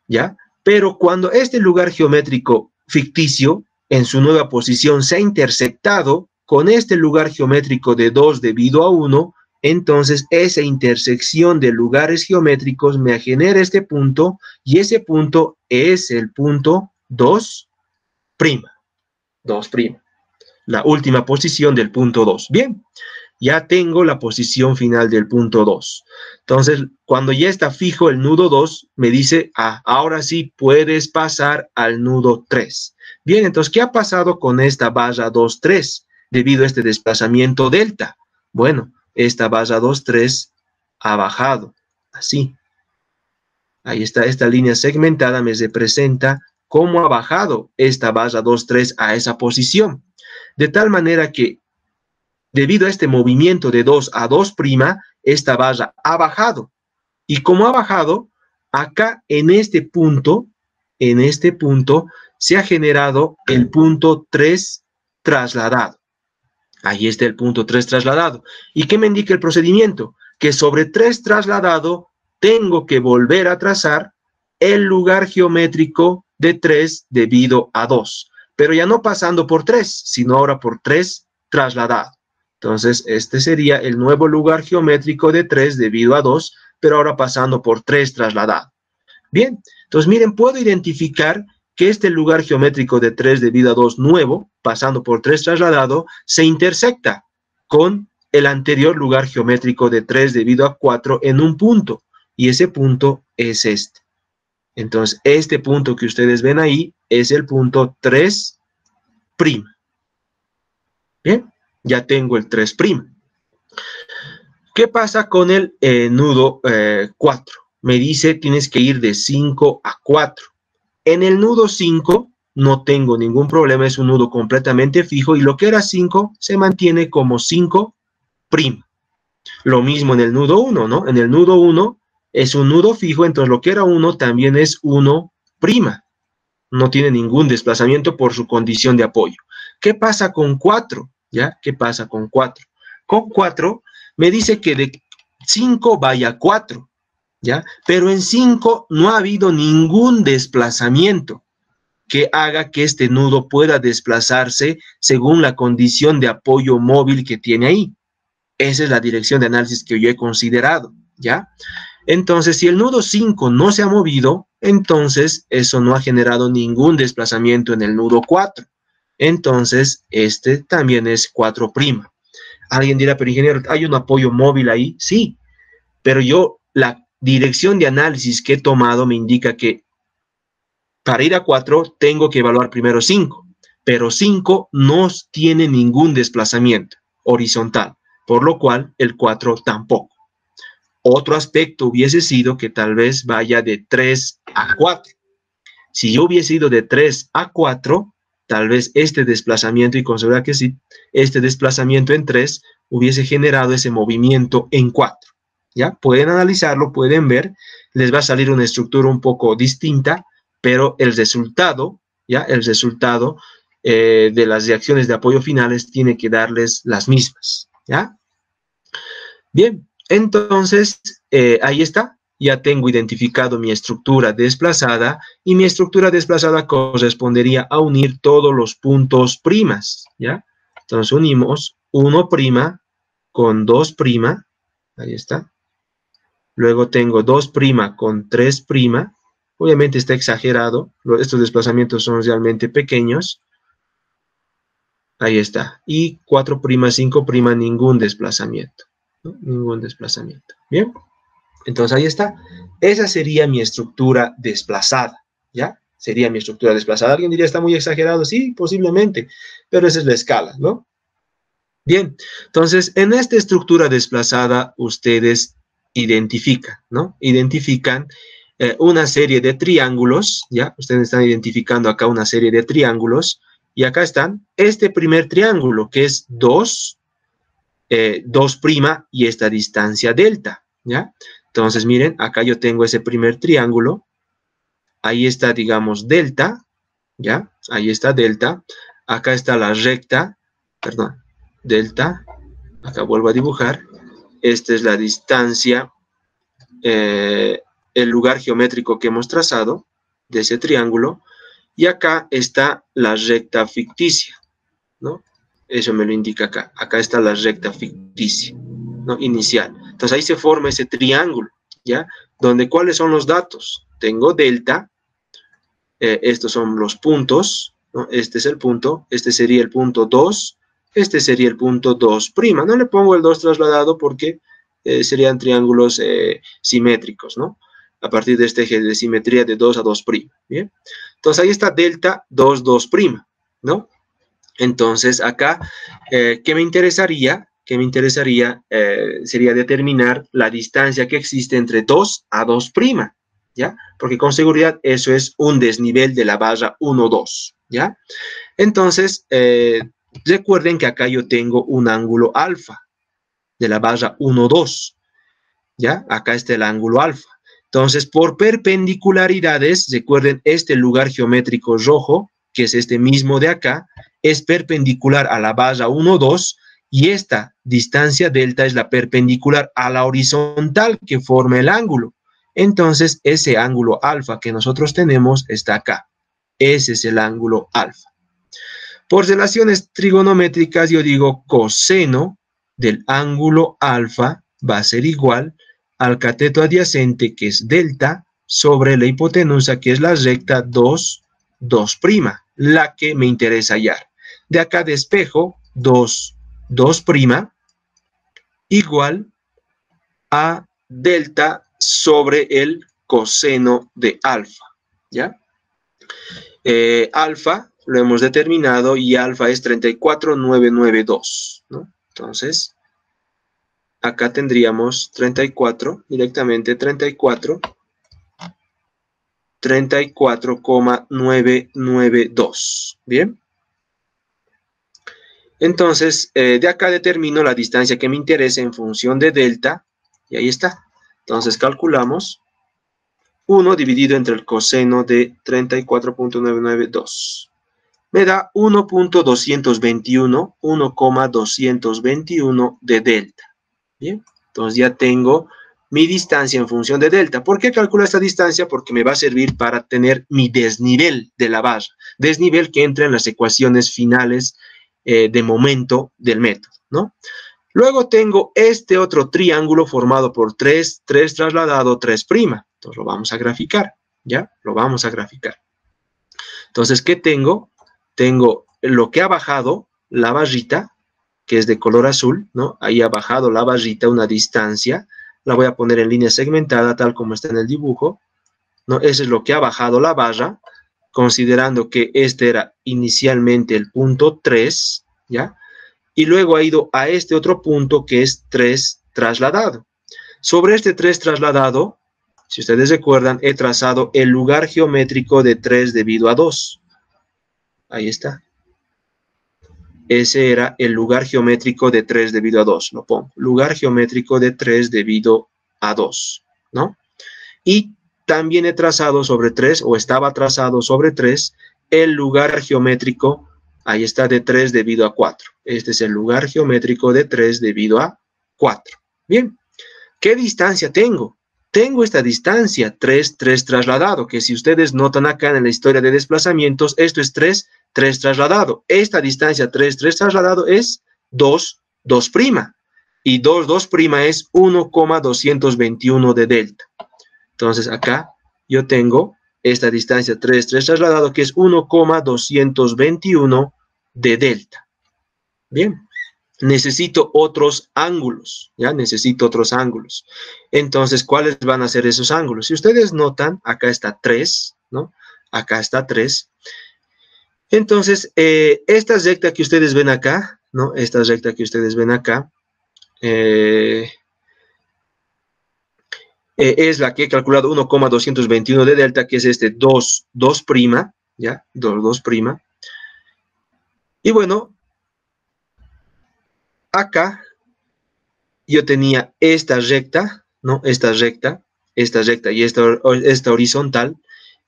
¿Ya? Pero cuando este lugar geométrico ficticio en su nueva posición se ha intersectado con este lugar geométrico de 2 debido a 1, entonces esa intersección de lugares geométricos me genera este punto y ese punto es el punto 2 prima. 2 prima. La última posición del punto 2. Bien, ya tengo la posición final del punto 2. Entonces, cuando ya está fijo el nudo 2, me dice, ah, ahora sí puedes pasar al nudo 3. Bien, entonces, ¿qué ha pasado con esta barra 2, 3 debido a este desplazamiento delta? Bueno, esta barra 2, 3 ha bajado, así. Ahí está, esta línea segmentada me representa cómo ha bajado esta barra 2, 3 a esa posición. De tal manera que Debido a este movimiento de 2 a 2', esta barra ha bajado. Y como ha bajado, acá en este punto, en este punto, se ha generado el punto 3 trasladado. Ahí está el punto 3 trasladado. ¿Y qué me indica el procedimiento? Que sobre 3 trasladado tengo que volver a trazar el lugar geométrico de 3 debido a 2. Pero ya no pasando por 3, sino ahora por 3 trasladado. Entonces, este sería el nuevo lugar geométrico de 3 debido a 2, pero ahora pasando por 3 trasladado. Bien, entonces miren, puedo identificar que este lugar geométrico de 3 debido a 2 nuevo, pasando por 3 trasladado, se intersecta con el anterior lugar geométrico de 3 debido a 4 en un punto, y ese punto es este. Entonces, este punto que ustedes ven ahí es el punto 3'. Bien, ya tengo el 3'. ¿Qué pasa con el eh, nudo 4? Eh, Me dice tienes que ir de 5 a 4. En el nudo 5 no tengo ningún problema, es un nudo completamente fijo y lo que era 5 se mantiene como 5'. Lo mismo en el nudo 1, ¿no? En el nudo 1 es un nudo fijo, entonces lo que era 1 también es 1'. No tiene ningún desplazamiento por su condición de apoyo. ¿Qué pasa con 4? ¿Ya? ¿Qué pasa con 4? Con 4 me dice que de 5 vaya a 4, ¿ya? Pero en 5 no ha habido ningún desplazamiento que haga que este nudo pueda desplazarse según la condición de apoyo móvil que tiene ahí. Esa es la dirección de análisis que yo he considerado, ¿ya? Entonces, si el nudo 5 no se ha movido, entonces eso no ha generado ningún desplazamiento en el nudo 4 entonces este también es 4'. Alguien dirá, pero ingeniero, ¿hay un apoyo móvil ahí? Sí, pero yo, la dirección de análisis que he tomado me indica que para ir a 4 tengo que evaluar primero 5, pero 5 no tiene ningún desplazamiento horizontal, por lo cual el 4 tampoco. Otro aspecto hubiese sido que tal vez vaya de 3 a 4. Si yo hubiese ido de 3 a 4, tal vez este desplazamiento, y considera que sí, este desplazamiento en 3 hubiese generado ese movimiento en 4. ¿Ya? Pueden analizarlo, pueden ver, les va a salir una estructura un poco distinta, pero el resultado, ¿ya? El resultado eh, de las reacciones de apoyo finales tiene que darles las mismas, ¿ya? Bien, entonces, eh, ahí está, ya tengo identificado mi estructura desplazada y mi estructura desplazada correspondería a unir todos los puntos primas, ¿ya? Entonces unimos 1' con 2', ahí está. Luego tengo 2' con 3', Obviamente está exagerado, estos desplazamientos son realmente pequeños. Ahí está. Y 4', 5', ningún desplazamiento. Ningún desplazamiento. Bien. Entonces ahí está. Esa sería mi estructura desplazada. ¿Ya? Sería mi estructura desplazada. Alguien diría, está muy exagerado. Sí, posiblemente. Pero esa es la escala, ¿no? Bien. Entonces, en esta estructura desplazada, ustedes identifican, ¿no? Identifican eh, una serie de triángulos, ¿ya? Ustedes están identificando acá una serie de triángulos, y acá están este primer triángulo, que es 2, 2' eh, y esta distancia delta, ¿ya? Entonces, miren, acá yo tengo ese primer triángulo, ahí está, digamos, delta, ¿ya? Ahí está delta, acá está la recta, perdón, delta, acá vuelvo a dibujar, esta es la distancia eh, el lugar geométrico que hemos trazado de ese triángulo, y acá está la recta ficticia, ¿no? Eso me lo indica acá. Acá está la recta ficticia, ¿no? Inicial. Entonces ahí se forma ese triángulo, ¿ya? Donde, ¿cuáles son los datos? Tengo delta, eh, estos son los puntos, ¿no? Este es el punto, este sería el punto 2, este sería el punto 2'. No le pongo el 2 trasladado porque eh, serían triángulos eh, simétricos, ¿no? a partir de este eje de simetría de 2 a 2'. ¿bien? Entonces ahí está delta 2, 2', ¿no? Entonces acá, ¿qué me interesaría? ¿Qué me interesaría? Eh, sería determinar la distancia que existe entre 2 a 2', ¿ya? Porque con seguridad eso es un desnivel de la barra 1, 2, ¿ya? Entonces, eh, recuerden que acá yo tengo un ángulo alfa de la barra 1, 2, ¿ya? Acá está el ángulo alfa. Entonces, por perpendicularidades, recuerden, este lugar geométrico rojo, que es este mismo de acá, es perpendicular a la barra 1, 2, y esta distancia delta es la perpendicular a la horizontal que forma el ángulo. Entonces, ese ángulo alfa que nosotros tenemos está acá. Ese es el ángulo alfa. Por relaciones trigonométricas, yo digo coseno del ángulo alfa va a ser igual al cateto adyacente, que es delta, sobre la hipotenusa, que es la recta 2, 2', la que me interesa hallar. De acá despejo 2, 2', igual a delta sobre el coseno de alfa, ¿ya? Eh, alfa lo hemos determinado y alfa es 34992, ¿no? Entonces, acá tendríamos 34, directamente 34, 34,992, ¿bien? Entonces, eh, de acá determino la distancia que me interesa en función de delta, y ahí está. Entonces, calculamos 1 dividido entre el coseno de 34.992. Me da 1.221, 1,221 de delta. Bien, entonces ya tengo mi distancia en función de delta. ¿Por qué calculo esta distancia? Porque me va a servir para tener mi desnivel de la barra. Desnivel que entra en las ecuaciones finales eh, de momento del método, ¿no? Luego tengo este otro triángulo formado por 3, 3 trasladado 3'. Entonces lo vamos a graficar, ¿ya? Lo vamos a graficar. Entonces, ¿qué tengo? Tengo lo que ha bajado, la barrita, que es de color azul, ¿no? Ahí ha bajado la barrita una distancia, la voy a poner en línea segmentada, tal como está en el dibujo, ¿no? Eso es lo que ha bajado la barra, considerando que este era inicialmente el punto 3, ¿ya? Y luego ha ido a este otro punto que es 3 trasladado. Sobre este 3 trasladado, si ustedes recuerdan, he trazado el lugar geométrico de 3 debido a 2. Ahí está. Ese era el lugar geométrico de 3 debido a 2, lo pongo. Lugar geométrico de 3 debido a 2, ¿no? Y también he trazado sobre 3, o estaba trazado sobre 3, el lugar geométrico, ahí está, de 3 debido a 4. Este es el lugar geométrico de 3 debido a 4. Bien, ¿qué distancia tengo? Tengo esta distancia, 3, 3 trasladado, que si ustedes notan acá en la historia de desplazamientos, esto es 3 3 trasladado. Esta distancia 3, 3 trasladado es 2, 2 prima. Y 2, 2 prima es 1,221 de delta. Entonces acá yo tengo esta distancia 3, 3 trasladado, que es 1,221 de delta. Bien, necesito otros ángulos, ¿ya? Necesito otros ángulos. Entonces, ¿cuáles van a ser esos ángulos? Si ustedes notan, acá está 3, ¿no? Acá está 3. Entonces, eh, esta recta que ustedes ven acá, ¿no? Esta recta que ustedes ven acá, eh, eh, es la que he calculado 1,221 de delta, que es este 2, 2 prima, ¿ya? 2, 2 prima. Y bueno, acá yo tenía esta recta, ¿no? Esta recta, esta recta y esta, esta horizontal.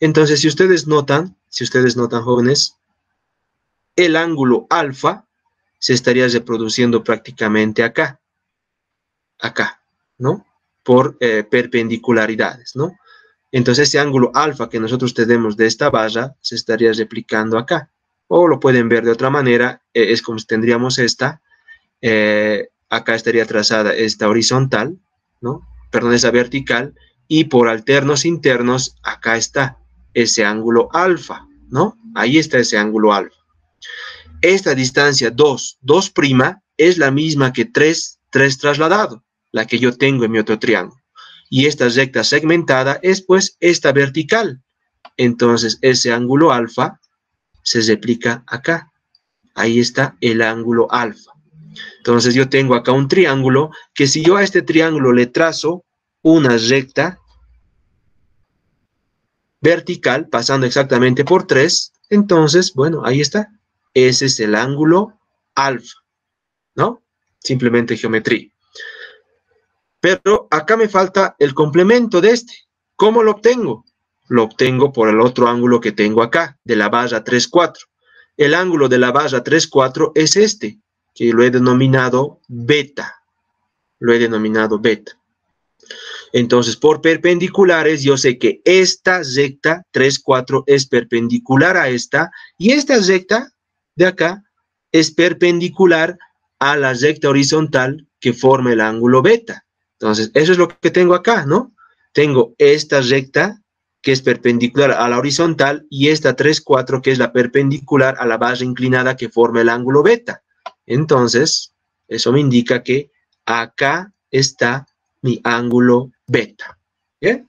Entonces, si ustedes notan, si ustedes notan, jóvenes, el ángulo alfa se estaría reproduciendo prácticamente acá, acá, ¿no? Por eh, perpendicularidades, ¿no? Entonces, ese ángulo alfa que nosotros tenemos de esta barra se estaría replicando acá. O lo pueden ver de otra manera, eh, es como si tendríamos esta, eh, acá estaría trazada esta horizontal, ¿no? Perdón, esa vertical, y por alternos internos, acá está ese ángulo alfa, ¿no? Ahí está ese ángulo alfa. Esta distancia 2, 2' es la misma que 3, 3 trasladado, la que yo tengo en mi otro triángulo. Y esta recta segmentada es pues esta vertical. Entonces ese ángulo alfa se replica acá. Ahí está el ángulo alfa. Entonces yo tengo acá un triángulo que si yo a este triángulo le trazo una recta vertical pasando exactamente por 3, entonces, bueno, ahí está. Ese es el ángulo alfa, ¿no? Simplemente geometría. Pero acá me falta el complemento de este. ¿Cómo lo obtengo? Lo obtengo por el otro ángulo que tengo acá, de la barra 3, 4. El ángulo de la barra 3, 4 es este, que lo he denominado beta. Lo he denominado beta. Entonces, por perpendiculares, yo sé que esta recta 3, 4 es perpendicular a esta y esta recta de acá es perpendicular a la recta horizontal que forma el ángulo beta. Entonces, eso es lo que tengo acá, ¿no? Tengo esta recta que es perpendicular a la horizontal y esta 3, 4 que es la perpendicular a la base inclinada que forma el ángulo beta. Entonces, eso me indica que acá está mi ángulo beta. ¿Bien?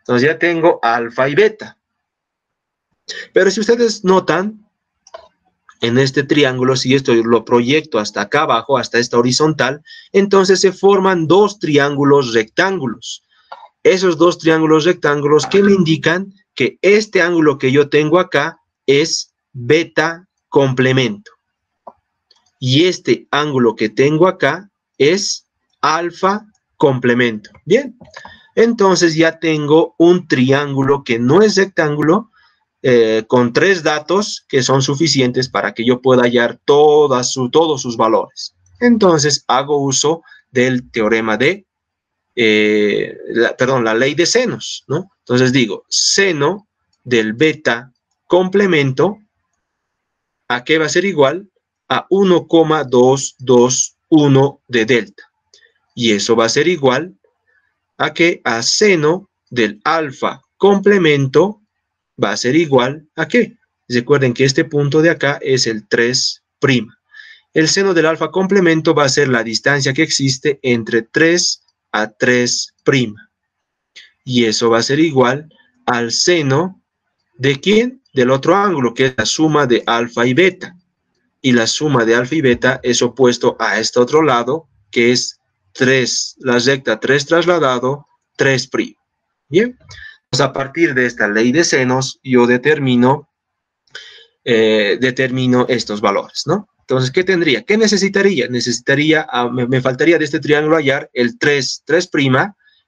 Entonces ya tengo alfa y beta. Pero si ustedes notan, en este triángulo, si esto lo proyecto hasta acá abajo, hasta esta horizontal, entonces se forman dos triángulos rectángulos. Esos dos triángulos rectángulos que me indican que este ángulo que yo tengo acá es beta complemento. Y este ángulo que tengo acá es alfa complemento. Bien, entonces ya tengo un triángulo que no es rectángulo, eh, con tres datos que son suficientes para que yo pueda hallar todas todos sus valores. Entonces hago uso del teorema de, eh, perdón, la ley de senos, ¿no? Entonces digo, seno del beta complemento, ¿a qué va a ser igual? A 1,221 de delta. Y eso va a ser igual a que a seno del alfa complemento va a ser igual a qué? Recuerden que este punto de acá es el 3'. El seno del alfa complemento va a ser la distancia que existe entre 3 a 3'. Y eso va a ser igual al seno de quién? Del otro ángulo, que es la suma de alfa y beta. Y la suma de alfa y beta es opuesto a este otro lado, que es 3, la recta 3 trasladado, 3'. Bien, pues, a partir de esta ley de senos, yo determino, eh, determino estos valores, ¿no? Entonces, ¿qué tendría? ¿Qué necesitaría? Necesitaría, ah, me, faltaría de este triángulo hallar el 3, 3'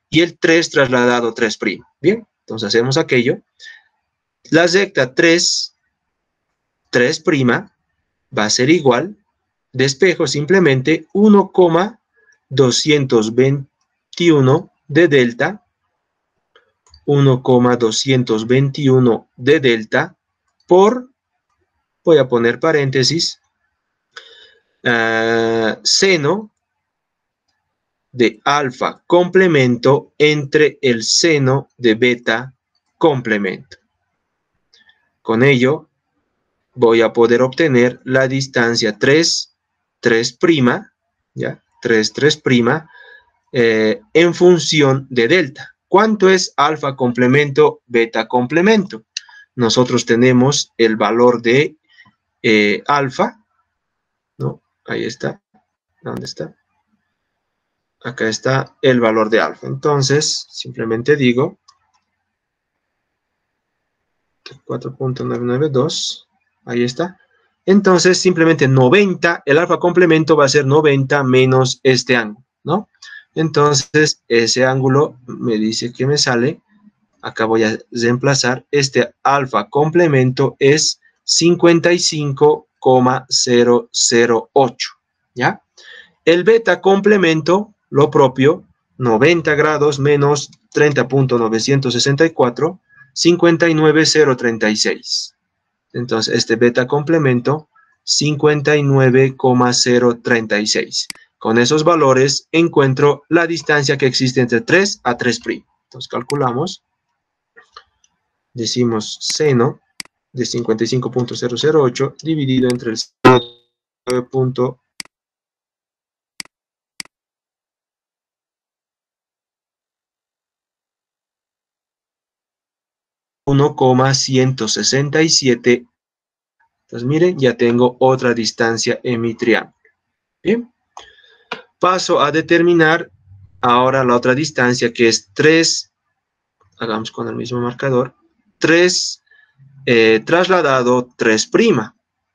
y el 3 trasladado 3'. Bien, entonces hacemos aquello. La recta 3, 3' va a ser igual, despejo simplemente 1,221 de delta 1,221 de delta por, voy a poner paréntesis, uh, seno de alfa complemento entre el seno de beta complemento. Con ello, voy a poder obtener la distancia 3, 3', ¿ya? 3, 3', eh, en función de delta. ¿Cuánto es alfa complemento, beta complemento? Nosotros tenemos el valor de eh, alfa, ¿no? Ahí está. ¿Dónde está? Acá está el valor de alfa. Entonces, simplemente digo 4.992, ahí está. Entonces, simplemente 90, el alfa complemento va a ser 90 menos este ángulo, ¿no? Entonces, ese ángulo me dice que me sale, acá voy a reemplazar, este alfa complemento es 55,008, ¿ya? El beta complemento, lo propio, 90 grados menos 30.964, 59,036. Entonces, este beta complemento, 59,036. Con esos valores encuentro la distancia que existe entre 3 a 3'. Entonces calculamos, decimos seno de 55.008 dividido entre el 9. 1,167. Entonces, miren, ya tengo otra distancia en mi triángulo. Bien. Paso a determinar ahora la otra distancia que es 3, hagamos con el mismo marcador, 3 eh, trasladado 3',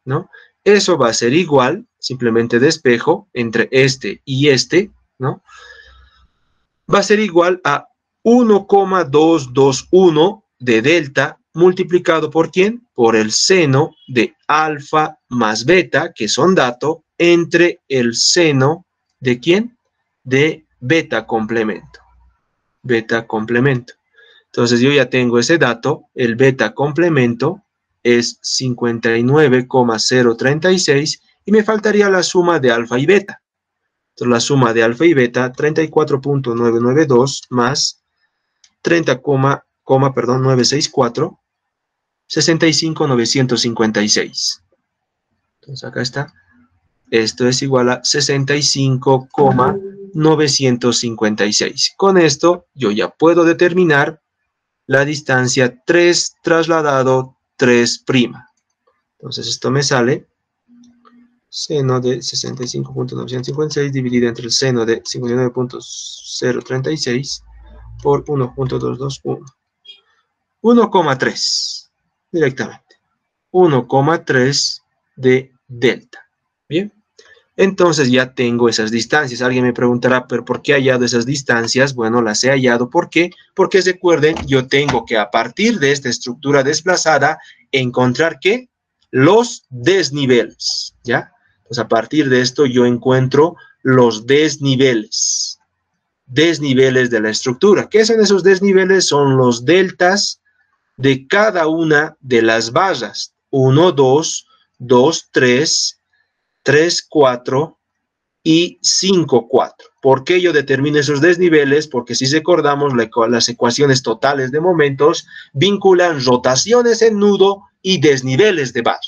¿no? Eso va a ser igual, simplemente despejo entre este y este, ¿no? Va a ser igual a 1,221 de delta multiplicado por quién? Por el seno de alfa más beta, que son datos, entre el seno de quién? De beta complemento. Beta complemento. Entonces yo ya tengo ese dato, el beta complemento es 59,036 y me faltaría la suma de alfa y beta. Entonces la suma de alfa y beta, 34.992 más 30, perdón, 964, 65,956. Entonces acá está. Esto es igual a 65,956. Con esto yo ya puedo determinar la distancia 3 trasladado 3'. Entonces esto me sale seno de 65.956 dividido entre el seno de 59.036 por 1.221. 1,3 directamente. 1,3 de delta. Bien. Entonces ya tengo esas distancias. Alguien me preguntará, ¿pero por qué he hallado esas distancias? Bueno, las he hallado. ¿Por qué? Porque recuerden, yo tengo que a partir de esta estructura desplazada encontrar qué? Los desniveles. ¿Ya? Entonces a partir de esto yo encuentro los desniveles. Desniveles de la estructura. ¿Qué son esos desniveles? Son los deltas de cada una de las vallas. 1, 2, 2, 3, 3, 4 y 5, 4. ¿Por qué yo determino esos desniveles? Porque si recordamos las ecuaciones totales de momentos vinculan rotaciones en nudo y desniveles de valla.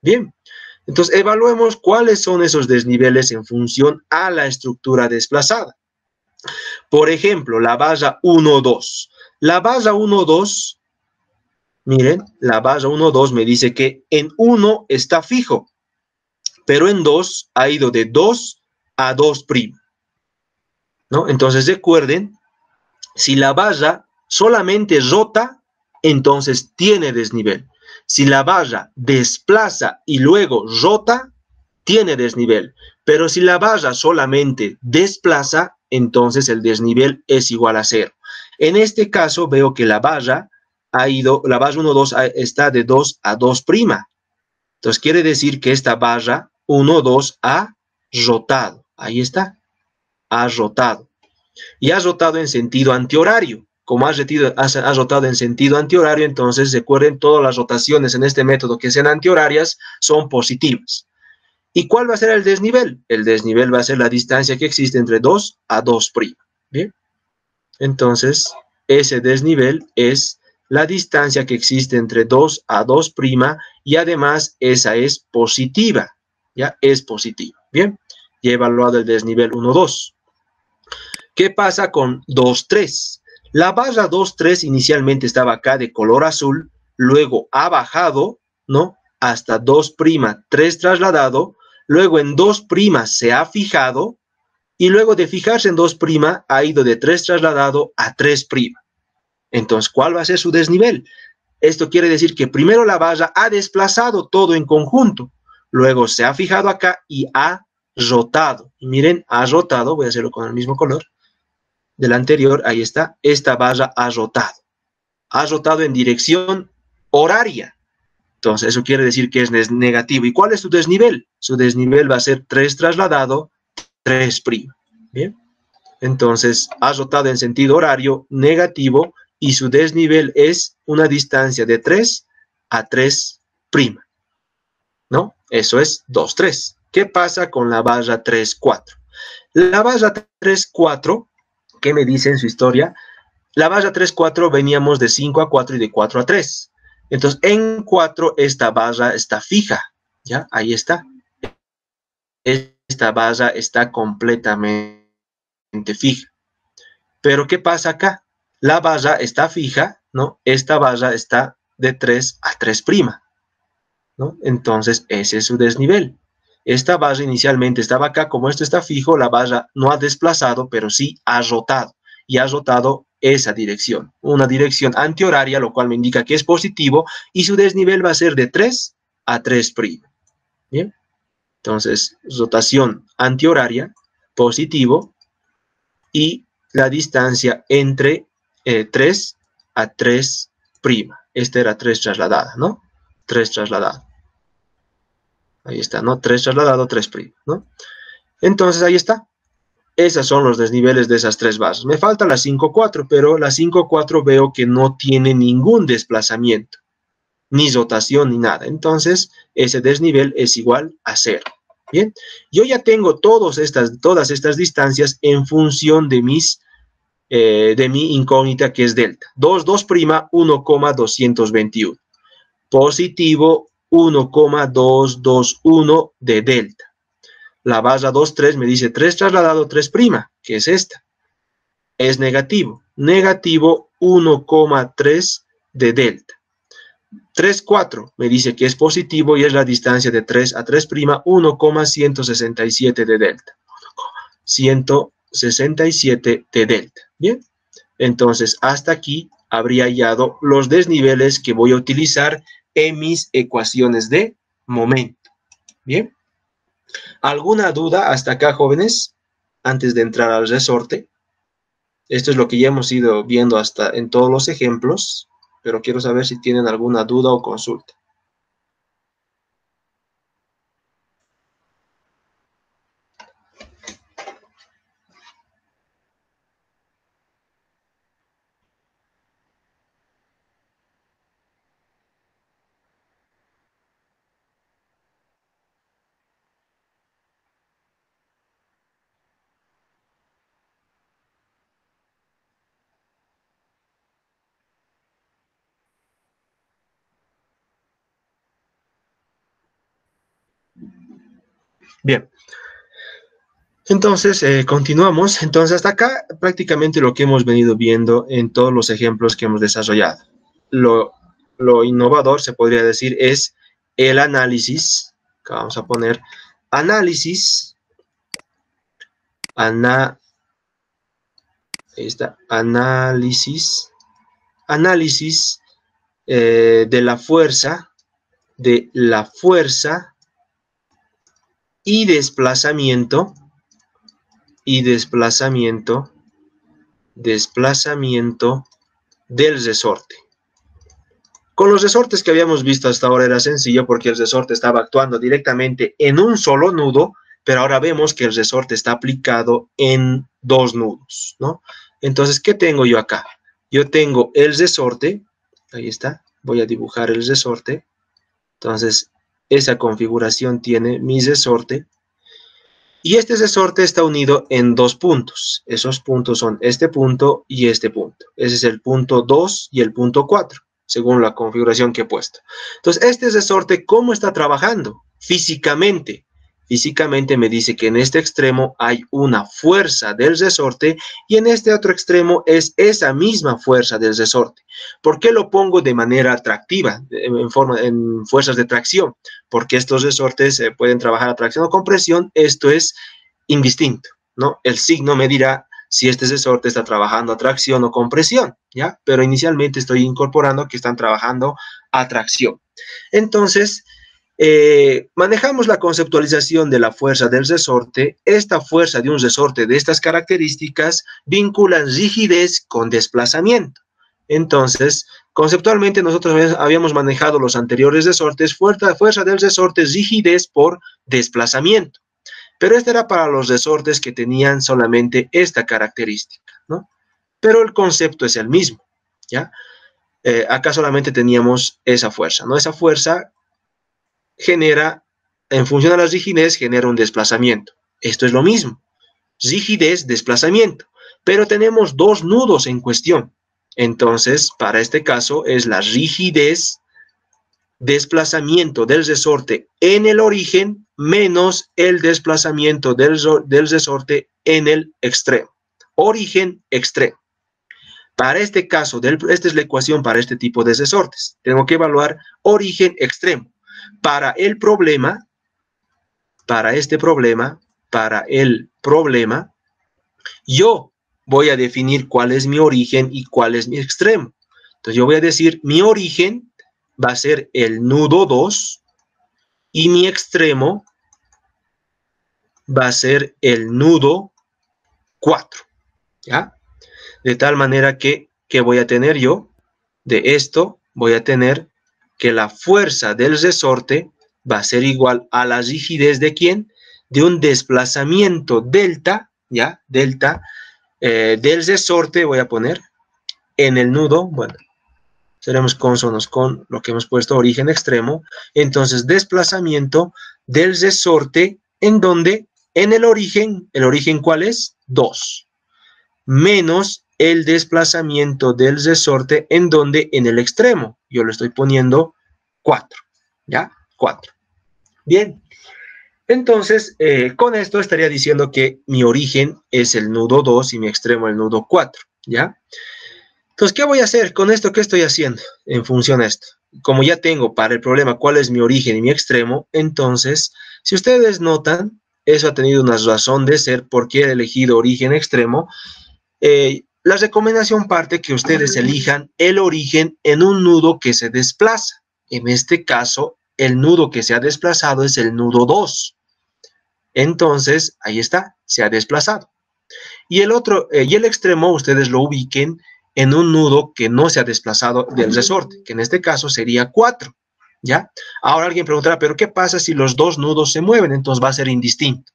Bien, entonces evaluemos cuáles son esos desniveles en función a la estructura desplazada. Por ejemplo, la valla 1, 2. La valla 1, 2 Miren, la barra 1, 2 me dice que en 1 está fijo, pero en 2 ha ido de 2 a 2 primo. ¿No? Entonces recuerden, si la barra solamente rota, entonces tiene desnivel. Si la barra desplaza y luego rota, tiene desnivel. Pero si la barra solamente desplaza, entonces el desnivel es igual a cero. En este caso veo que la barra ha ido, la barra 1, 2 está de 2 a 2 prima. Entonces quiere decir que esta barra 1, 2 ha rotado. Ahí está, ha rotado. Y ha rotado en sentido antihorario. Como ha, retido, ha, rotado en sentido antihorario, entonces recuerden, todas las rotaciones en este método que sean antihorarias son positivas. ¿Y cuál va a ser el desnivel? El desnivel va a ser la distancia que existe entre 2 a 2 prima. Bien. Entonces, ese desnivel es la distancia que existe entre 2 a 2' y además esa es positiva, ¿ya? Es positiva, ¿bien? Y he evaluado el desnivel 1, 2. ¿Qué pasa con 2, 3? La barra 2, 3 inicialmente estaba acá de color azul, luego ha bajado, ¿no? Hasta 2', 3 trasladado, luego en 2' se ha fijado, y luego de fijarse en 2' ha ido de 3 trasladado a 3'. Entonces, ¿cuál va a ser su desnivel? Esto quiere decir que primero la barra ha desplazado todo en conjunto, luego se ha fijado acá y ha rotado. Miren, ha rotado, voy a hacerlo con el mismo color del anterior, ahí está, esta barra ha rotado. Ha rotado en dirección horaria. Entonces, eso quiere decir que es negativo. ¿Y cuál es su desnivel? Su desnivel va a ser 3 trasladado, 3'. Bien. Entonces, ha rotado en sentido horario negativo y su desnivel es una distancia de 3 a 3'. ¿No? Eso es 2, 3. ¿Qué pasa con la barra 3, 4? La barra 3, 4, ¿qué me dice en su historia? La barra 3, 4 veníamos de 5 a 4 y de 4 a 3. Entonces, en 4 esta barra está fija, ¿ya? Ahí está. Esta barra está completamente fija. Pero, ¿qué pasa acá? La barra está fija, ¿no? Esta barra está de 3 a 3', Entonces, ese es su desnivel. Esta barra inicialmente estaba acá, como esto está fijo, la barra no ha desplazado, pero sí ha rotado. Y ha rotado esa dirección, una dirección antihoraria, lo cual me indica que es positivo, y su desnivel va a ser de 3 a 3'. Bien, entonces, rotación antihoraria, positivo, y la distancia entre 3 eh, a 3'. Esta era 3 trasladada, ¿no? 3 trasladada. Ahí está, ¿no? 3 trasladado, 3', ¿no? Entonces, ahí está. Esos son los desniveles de esas tres bases. Me falta la 5-4, pero la 5-4 veo que no tiene ningún desplazamiento, ni rotación, ni nada. Entonces, ese desnivel es igual a cero. Bien, yo ya tengo todas estas, todas estas distancias en función de, mis, eh, de mi incógnita que es delta. 2, 2', 1,221. Positivo 1,221 de delta. La barra 2, 3 me dice 3 trasladado 3', que es esta. Es negativo. Negativo 1,3 de delta. 3, 4 me dice que es positivo y es la distancia de 3 a 3', 1,167 de delta. 167 de delta. Bien. Entonces, hasta aquí habría hallado los desniveles que voy a utilizar en mis ecuaciones de momento. Bien. ¿Alguna duda hasta acá, jóvenes? Antes de entrar al resorte. Esto es lo que ya hemos ido viendo hasta en todos los ejemplos, pero quiero saber si tienen alguna duda o consulta. Bien. Entonces, eh, continuamos. Entonces, hasta acá prácticamente lo que hemos venido viendo en todos los ejemplos que hemos desarrollado. Lo, innovador, se podría decir, es el análisis. vamos a poner análisis. Ana, ahí está, análisis. Análisis eh, de la fuerza, de la fuerza y desplazamiento, y desplazamiento, desplazamiento del resorte. Con los resortes que habíamos visto hasta ahora era sencillo porque el resorte estaba actuando directamente en un solo nudo, pero ahora vemos que el resorte está aplicado en dos nudos, ¿no? Entonces, ¿qué tengo yo acá? Yo tengo el resorte, ahí está, voy a dibujar el resorte. Entonces, esa configuración tiene mi resorte. Y este resorte está unido en dos puntos. Esos puntos son este punto y este punto. Ese es el punto 2 y el punto 4, según la configuración que he puesto. Entonces, este resorte, ¿cómo está trabajando? Físicamente. Físicamente me dice que en este extremo hay una fuerza del resorte y en este otro extremo es esa misma fuerza del resorte. ¿Por qué lo pongo de manera atractiva, en, forma, fuerzas de tracción? Porque estos resortes eh, pueden trabajar a tracción o compresión, esto es indistinto, ¿no? El signo me dirá si este resorte está trabajando a tracción o compresión, ¿ya? Pero inicialmente estoy incorporando que están trabajando a tracción. Entonces, eh, manejamos la conceptualización de la fuerza del resorte. Esta fuerza de un resorte de estas características vinculan rigidez con desplazamiento. Entonces, conceptualmente nosotros habíamos manejado los anteriores resortes, fuerza, fuerza del resorte, rigidez por desplazamiento. Pero este era para los resortes que tenían solamente esta característica, ¿no? Pero el concepto es el mismo, ¿ya? Eh, acá solamente teníamos esa fuerza, ¿no? Esa fuerza genera, en función de la rigidez, genera un desplazamiento. Esto es lo mismo. Rigidez, desplazamiento. Pero tenemos dos nudos en cuestión. Entonces, para este caso es la rigidez, desplazamiento del resorte en el origen menos el desplazamiento del, del resorte en el extremo. Origen, extremo. Para este caso, esta es la ecuación para este tipo de resortes. Tengo que evaluar origen extremo para el problema, para este problema, para el problema, yo voy a definir cuál es mi origen y cuál es mi extremo. Entonces yo voy a decir, mi origen va a ser el nudo 2 y mi extremo va a ser el nudo 4. ¿Ya? De tal manera que, ¿qué voy a tener yo? De esto voy a tener que la fuerza del resorte va a ser igual a la rigidez de quién? De un desplazamiento delta, ¿ya? Delta eh, del resorte, voy a poner, en el nudo, bueno, seremos consonos con lo que hemos puesto origen extremo, entonces desplazamiento del resorte, en donde, en el origen, ¿el origen cuál es? 2, menos el desplazamiento del resorte en donde en el extremo. Yo lo estoy poniendo 4, ¿ya? 4. Bien. Entonces, eh, con esto estaría diciendo que mi origen es el nudo 2 y mi extremo el nudo 4, ¿ya? Entonces, ¿qué voy a hacer con esto? ¿Qué estoy haciendo en función a esto? Como ya tengo para el problema cuál es mi origen y mi extremo, entonces, si ustedes notan, eso ha tenido una razón de ser porque he elegido origen extremo. Eh, la recomendación parte que ustedes elijan el origen en un nudo que se desplaza. En este caso, el nudo que se ha desplazado es el nudo 2. Entonces, ahí está, se ha desplazado. Y el otro, eh, y el extremo, ustedes lo ubiquen en un nudo que no se ha desplazado del resorte, que en este caso sería 4. ¿Ya? Ahora alguien preguntará, ¿pero qué pasa si los dos nudos se mueven? Entonces va a ser indistinto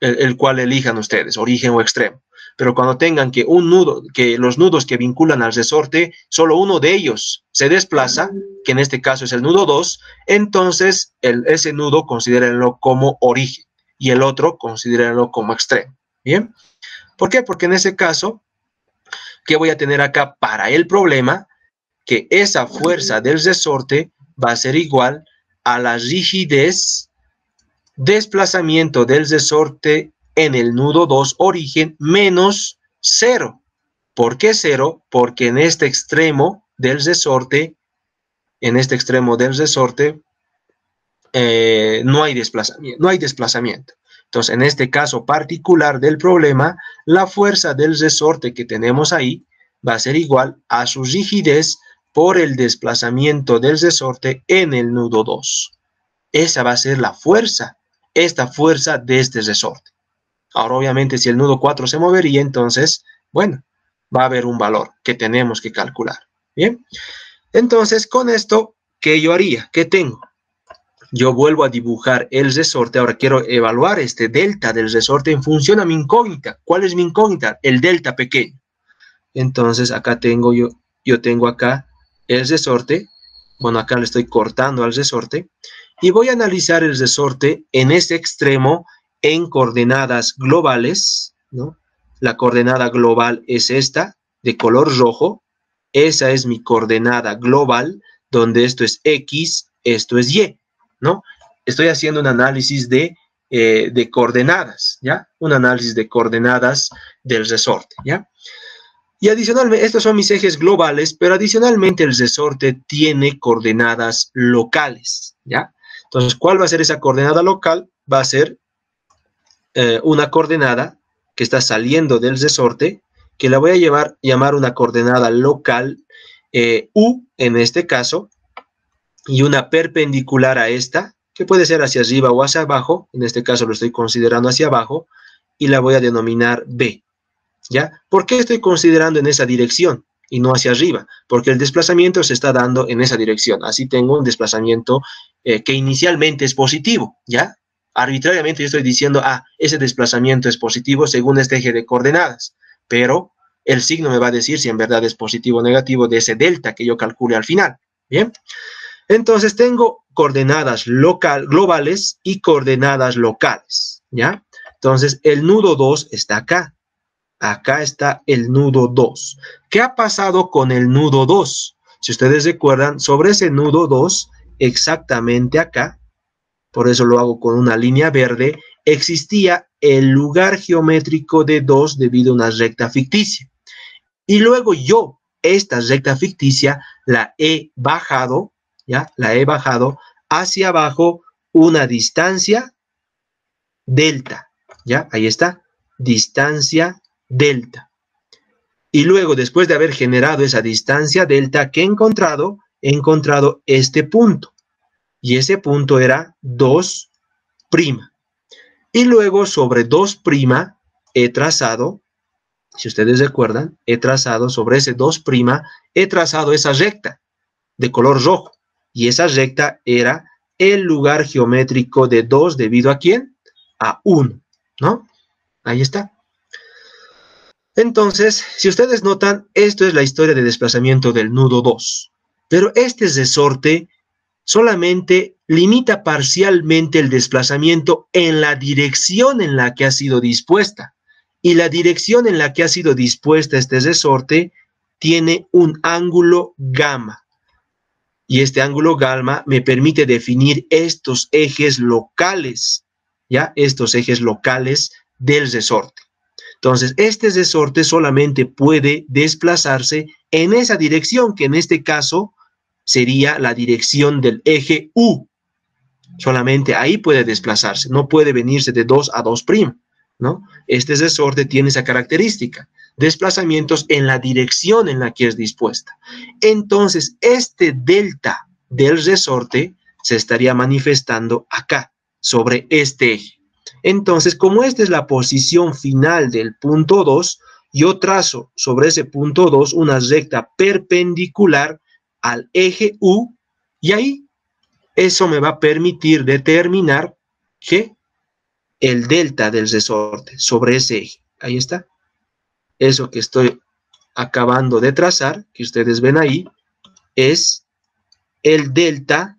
el cual elijan ustedes, origen o extremo pero cuando tengan que un nudo, que los nudos que vinculan al resorte, solo uno de ellos se desplaza, que en este caso es el nudo 2, entonces el, ese nudo considérenlo como origen y el otro considérenlo como extremo. ¿Bien? ¿Por qué? Porque en ese caso, ¿qué voy a tener acá para el problema? Que esa fuerza del resorte va a ser igual a la rigidez desplazamiento del resorte en el nudo 2 origen menos 0. ¿Por qué 0? Porque en este extremo del resorte, en este extremo del resorte, eh, no, hay desplazamiento, no hay desplazamiento. Entonces, en este caso particular del problema, la fuerza del resorte que tenemos ahí va a ser igual a su rigidez por el desplazamiento del resorte en el nudo 2. Esa va a ser la fuerza, esta fuerza de este resorte. Ahora, obviamente, si el nudo 4 se movería, entonces, bueno, va a haber un valor que tenemos que calcular. Bien, entonces, con esto, ¿qué yo haría? ¿Qué tengo? Yo vuelvo a dibujar el resorte. Ahora quiero evaluar este delta del resorte en función a mi incógnita. ¿Cuál es mi incógnita? El delta pequeño. Entonces, acá tengo yo, yo tengo acá el resorte. Bueno, acá le estoy cortando al resorte. Y voy a analizar el resorte en ese extremo en coordenadas globales, ¿no? La coordenada global es esta, de color rojo. Esa es mi coordenada global, donde esto es X, esto es Y, ¿no? Estoy haciendo un análisis de, eh, de coordenadas, ¿ya? Un análisis de coordenadas del resorte, ¿ya? Y adicionalmente, estos son mis ejes globales, pero adicionalmente el resorte tiene coordenadas locales, ¿ya? Entonces, ¿cuál va a ser esa coordenada local? Va a ser eh, una coordenada que está saliendo del resorte, que la voy a llevar, llamar una coordenada local eh, U, en este caso, y una perpendicular a esta, que puede ser hacia arriba o hacia abajo, en este caso lo estoy considerando hacia abajo, y la voy a denominar B. ¿Ya? ¿Por qué estoy considerando en esa dirección y no hacia arriba? Porque el desplazamiento se está dando en esa dirección. Así tengo un desplazamiento eh, que inicialmente es positivo, ¿ya? Arbitrariamente yo estoy diciendo, ah, ese desplazamiento es positivo según este eje de coordenadas, pero el signo me va a decir si en verdad es positivo o negativo de ese delta que yo calcule al final, ¿bien? Entonces tengo coordenadas local, globales y coordenadas locales, ¿ya? Entonces el nudo 2 está acá, Acá está el nudo 2. ¿Qué ha pasado con el nudo 2? Si ustedes recuerdan, sobre ese nudo 2, exactamente acá, por eso lo hago con una línea verde, existía el lugar geométrico de 2 debido a una recta ficticia. Y luego yo, esta recta ficticia, la he bajado, ¿ya? La he bajado hacia abajo una distancia delta, ¿ya? Ahí está, distancia delta. Y luego, después de haber generado esa distancia delta que he encontrado, he encontrado este punto. Y ese punto era 2'. Y luego sobre 2' he trazado, si ustedes recuerdan, he trazado sobre ese 2', he trazado esa recta de color rojo. Y esa recta era el lugar geométrico de 2 debido a quién? A 1, ¿no? Ahí está. Entonces, si ustedes notan, esto es la historia de desplazamiento del nudo 2. Pero este resorte solamente limita parcialmente el desplazamiento en la dirección en la que ha sido dispuesta. Y la dirección en la que ha sido dispuesta este resorte tiene un ángulo gamma. Y este ángulo gamma me permite definir estos ejes locales, ¿ya? Estos ejes locales del resorte. Entonces, este resorte solamente puede desplazarse en esa dirección, que en este caso sería la dirección del eje U. Solamente ahí puede desplazarse, no puede venirse de 2 a 2', ¿no? Este resorte tiene esa característica, desplazamientos en la dirección en la que es dispuesta. Entonces, este delta del resorte se estaría manifestando acá, sobre este eje. Entonces, como esta es la posición final del punto 2, yo trazo sobre ese punto 2 una recta perpendicular al eje U y ahí eso me va a permitir determinar que el delta del resorte sobre ese eje. Ahí está. Eso que estoy acabando de trazar, que ustedes ven ahí, es el delta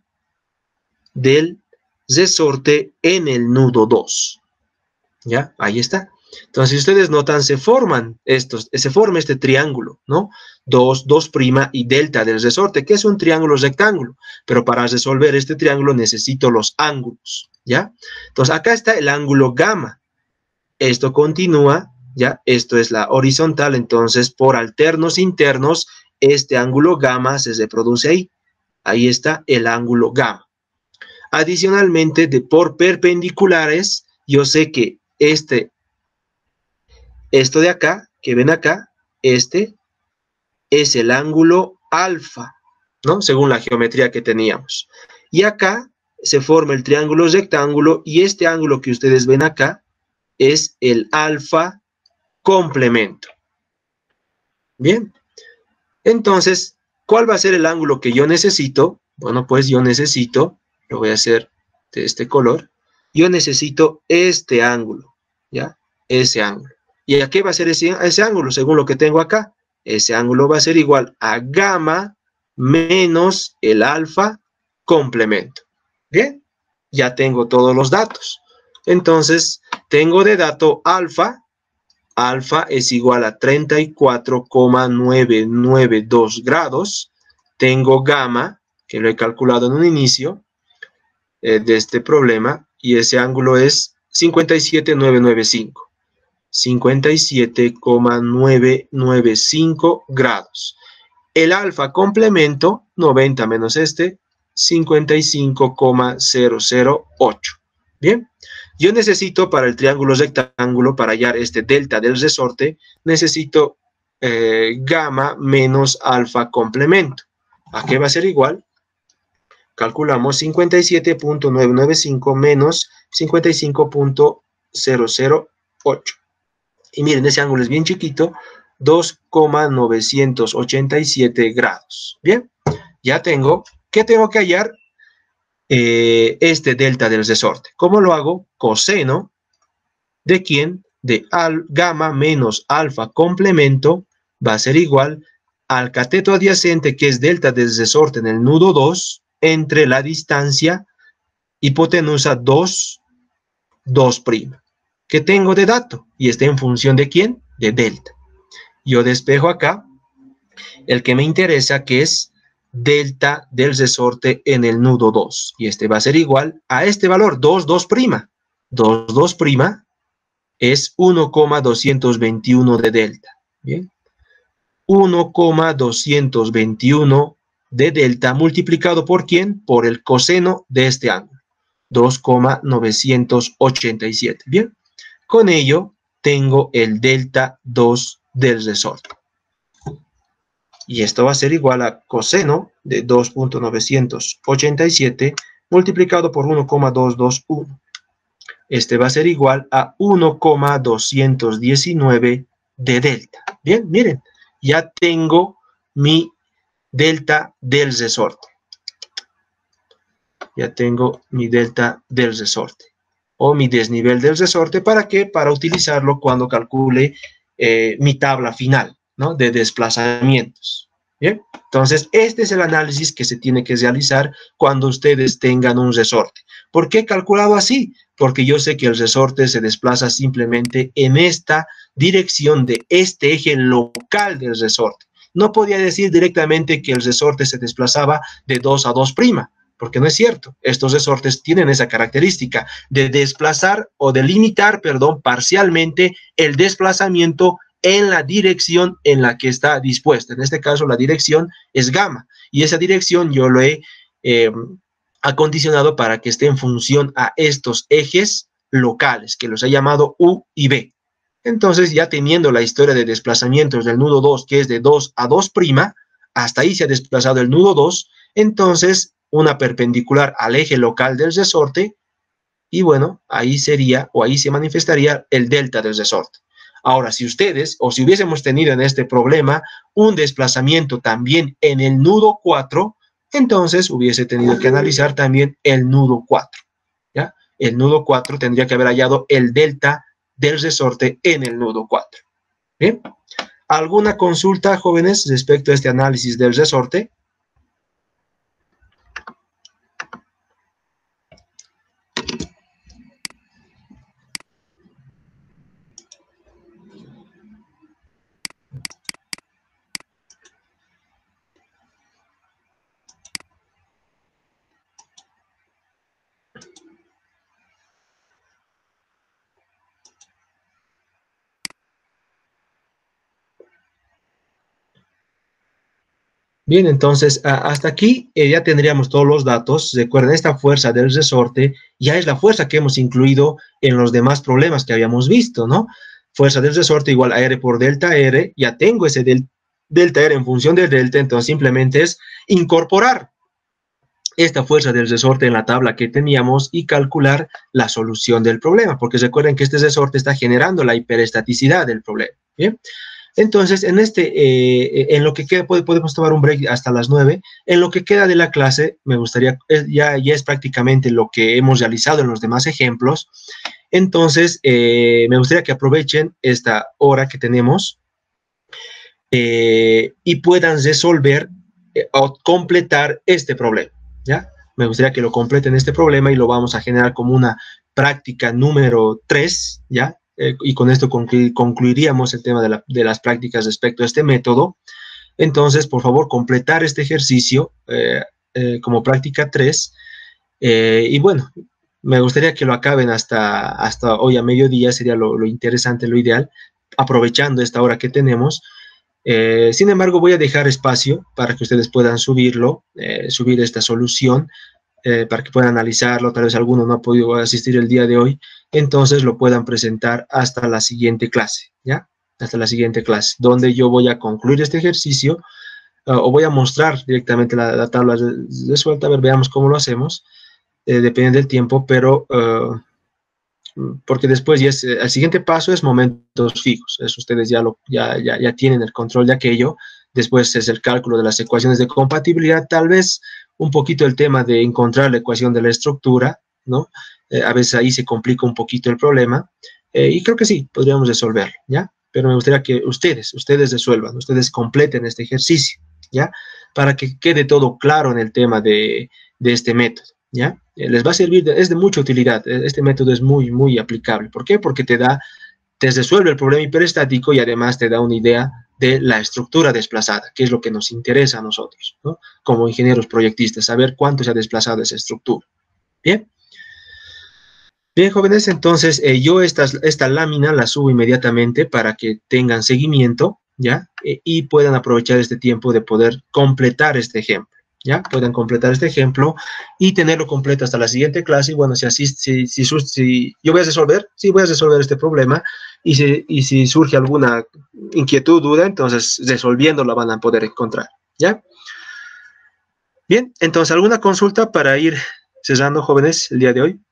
del resorte en el nudo 2. ¿Ya? Ahí está. Entonces, si ustedes notan, se forman estos, se forma este triángulo, ¿no? 2, 2' y delta del resorte, que es un triángulo rectángulo. Pero para resolver este triángulo necesito los ángulos, ¿ya? Entonces, acá está el ángulo gamma. Esto continúa, ¿ya? Esto es la horizontal, entonces, por alternos internos, este ángulo gamma se reproduce ahí. Ahí está el ángulo gamma. Adicionalmente, de por perpendiculares, yo sé que este, esto de acá, que ven acá, este es el ángulo alfa, ¿no? Según la geometría que teníamos. Y acá se forma el triángulo rectángulo y este ángulo que ustedes ven acá es el alfa complemento. Bien. Entonces, ¿cuál va a ser el ángulo que yo necesito? Bueno, pues yo necesito lo voy a hacer de este color, yo necesito este ángulo, ¿ya? Ese ángulo. ¿Y a qué va a ser ese, ángulo? Según lo que tengo acá, ese ángulo va a ser igual a gamma menos el alfa complemento. Bien, ya tengo todos los datos. Entonces, tengo de dato alfa, alfa es igual a 34,992 grados. Tengo gamma, que lo he calculado en un inicio eh, de este problema, y ese ángulo es 57,995. 57,995 grados. El alfa complemento, 90 menos este, 55,008. Bien, yo necesito para el triángulo rectángulo, para hallar este delta del resorte, necesito eh, gamma menos alfa complemento. ¿A qué va a ser igual? Calculamos 57.995 menos 55.008. Y miren, ese ángulo es bien chiquito, 2,987 grados. Bien, ya tengo, ¿qué tengo que hallar? Eh, este delta del resorte. ¿Cómo lo hago? Coseno de quién? De al, gamma menos alfa complemento va a ser igual al cateto adyacente que es delta del resorte en el nudo 2 entre la distancia hipotenusa 2, 2'. Que tengo de dato? Y está en función de quién? De delta. Yo despejo acá el que me interesa que es delta del resorte en el nudo 2. Y este va a ser igual a este valor, 2, 2 prima. 2, 2 prima es 1,221 de delta. Bien. 1,221 de delta multiplicado por quién? Por el coseno de este ángulo. 2,987. Bien. Con ello tengo el delta 2 del resorte y esto va a ser igual a coseno de 2.987 multiplicado por 1,221. Este va a ser igual a 1,219 de delta. Bien, miren, ya tengo mi delta del resorte. Ya tengo mi delta del resorte o mi desnivel del resorte. ¿Para qué? Para utilizarlo cuando calcule eh, mi tabla final. ¿no? de desplazamientos. ¿Bien? Entonces, este es el análisis que se tiene que realizar cuando ustedes tengan un resorte. ¿Por qué he calculado así? Porque yo sé que el resorte se desplaza simplemente en esta dirección de este eje local del resorte. No podía decir directamente que el resorte se desplazaba de 2 a 2', porque no es cierto. Estos resortes tienen esa característica de desplazar o de limitar, perdón, parcialmente el desplazamiento en la dirección en la que está dispuesta. En este caso, la dirección es gamma y esa dirección yo lo he eh, acondicionado para que esté en función a estos ejes locales, que los he llamado U y B. Entonces, ya teniendo la historia de desplazamientos del nudo 2, que es de 2 a 2', hasta ahí se ha desplazado el nudo 2, entonces una perpendicular al eje local del resorte, y bueno, ahí sería o ahí se manifestaría el delta del resorte. Ahora, si ustedes o si hubiésemos tenido en este problema un desplazamiento también en el nudo 4, entonces hubiese tenido que analizar también el nudo 4. ¿ya? El nudo 4 tendría que haber hallado el delta del resorte en el nudo 4. ¿Bien? ¿Alguna consulta, jóvenes, respecto a este análisis del resorte? Bien, entonces hasta aquí eh, ya tendríamos todos los datos. Recuerden, esta fuerza del resorte ya es la fuerza que hemos incluido en los demás problemas que habíamos visto, ¿no? Fuerza del resorte igual a R por delta R. Ya tengo ese delta R en función del delta, entonces simplemente es incorporar esta fuerza del resorte en la tabla que teníamos y calcular la solución del problema, porque recuerden que este resorte está generando la hiperestaticidad del problema. Bien. Entonces, en este, eh, en lo que queda, podemos tomar un break hasta las 9. En lo que queda de la clase, me gustaría, ya, ya es prácticamente lo que hemos realizado en los demás ejemplos. Entonces, eh, me gustaría que aprovechen esta hora que tenemos eh, y puedan resolver o completar este problema, ¿ya? Me gustaría que lo completen este problema y lo vamos a generar como una práctica número 3, ¿ya? Eh, y con esto concluiríamos el tema de, las prácticas respecto a este método. Entonces, por favor, completar este ejercicio eh, eh, como práctica 3. y bueno, me gustaría que lo acaben hasta, hasta hoy a mediodía, sería lo, lo interesante, lo ideal, aprovechando esta hora que tenemos. sin embargo, voy a dejar espacio para que ustedes puedan subirlo, subir esta solución para que puedan analizarlo, tal vez alguno no ha podido asistir el día de hoy, entonces lo puedan presentar hasta la siguiente clase, ¿ya? Hasta la siguiente clase, donde yo voy a concluir este ejercicio eh, o voy a mostrar directamente la, tabla de, suelta, a ver, veamos cómo lo hacemos, eh, depende del tiempo, pero porque después ya el siguiente paso es momentos fijos, eso ustedes ya, lo, ya, ya, ya tienen el control de aquello, después es el cálculo de las ecuaciones de compatibilidad, tal vez un poquito el tema de encontrar la ecuación de la estructura, ¿no? Eh, a veces ahí se complica un poquito el problema, eh, y creo que sí, podríamos resolverlo, ¿ya? Pero me gustaría que ustedes, ustedes resuelvan, ustedes completen este ejercicio, ¿ya? Para que quede todo claro en el tema de, este método, ¿ya? Eh, les va a servir, es de mucha utilidad, este método es muy, muy aplicable. ¿Por qué? Porque te da, te resuelve el problema hiperestático y además te da una idea de la estructura desplazada, que es lo que nos interesa a nosotros, ¿no? como ingenieros proyectistas, saber cuánto se ha desplazado esa estructura. Bien. Bien, jóvenes, entonces eh, yo esta, esta lámina la subo inmediatamente para que tengan seguimiento, ¿ya? E, y puedan aprovechar este tiempo de poder completar este ejemplo, ¿ya? Puedan completar este ejemplo y tenerlo completo hasta la siguiente clase. Y bueno, si así, si, si, si yo voy a resolver, sí voy a resolver este problema y si, y si surge alguna inquietud, duda, entonces resolviendo la van a poder encontrar, ¿ya? Bien, entonces, ¿alguna consulta para ir cerrando, jóvenes, el día de hoy?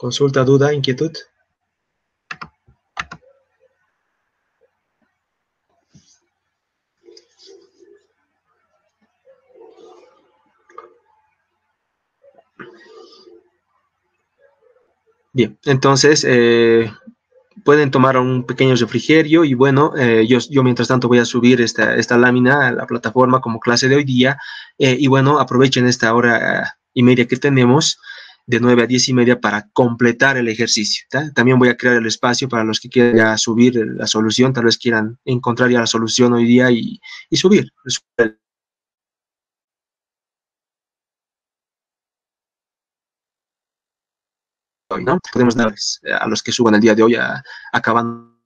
Consulta, duda, inquietud. Bien, entonces eh, pueden tomar un pequeño refrigerio y bueno, eh, yo, yo, mientras tanto voy a subir esta, esta lámina a la plataforma como clase de hoy día eh, y bueno, aprovechen esta hora y media que tenemos de 9 a 10 y media para completar el ejercicio. También voy a crear el espacio para los que quieran subir la solución, tal vez quieran encontrar ya la solución hoy día y, y subir. Podemos darles a los que suban el día de hoy a, acabando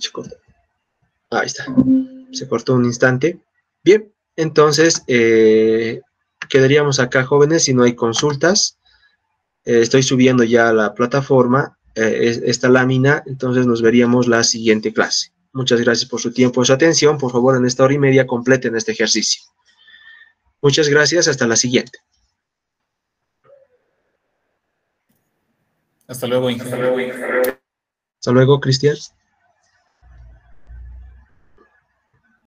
se cortó. Ahí está. Se cortó un instante. Bien, entonces eh, quedaríamos acá, jóvenes, si no hay consultas. Eh, estoy subiendo ya a la plataforma eh, esta lámina, entonces nos veríamos la siguiente clase. Muchas gracias por su tiempo y su atención. Por favor, en esta hora y media completen este ejercicio. Muchas gracias. Hasta la siguiente. Hasta luego, ingeniero. Hasta luego, Cristian.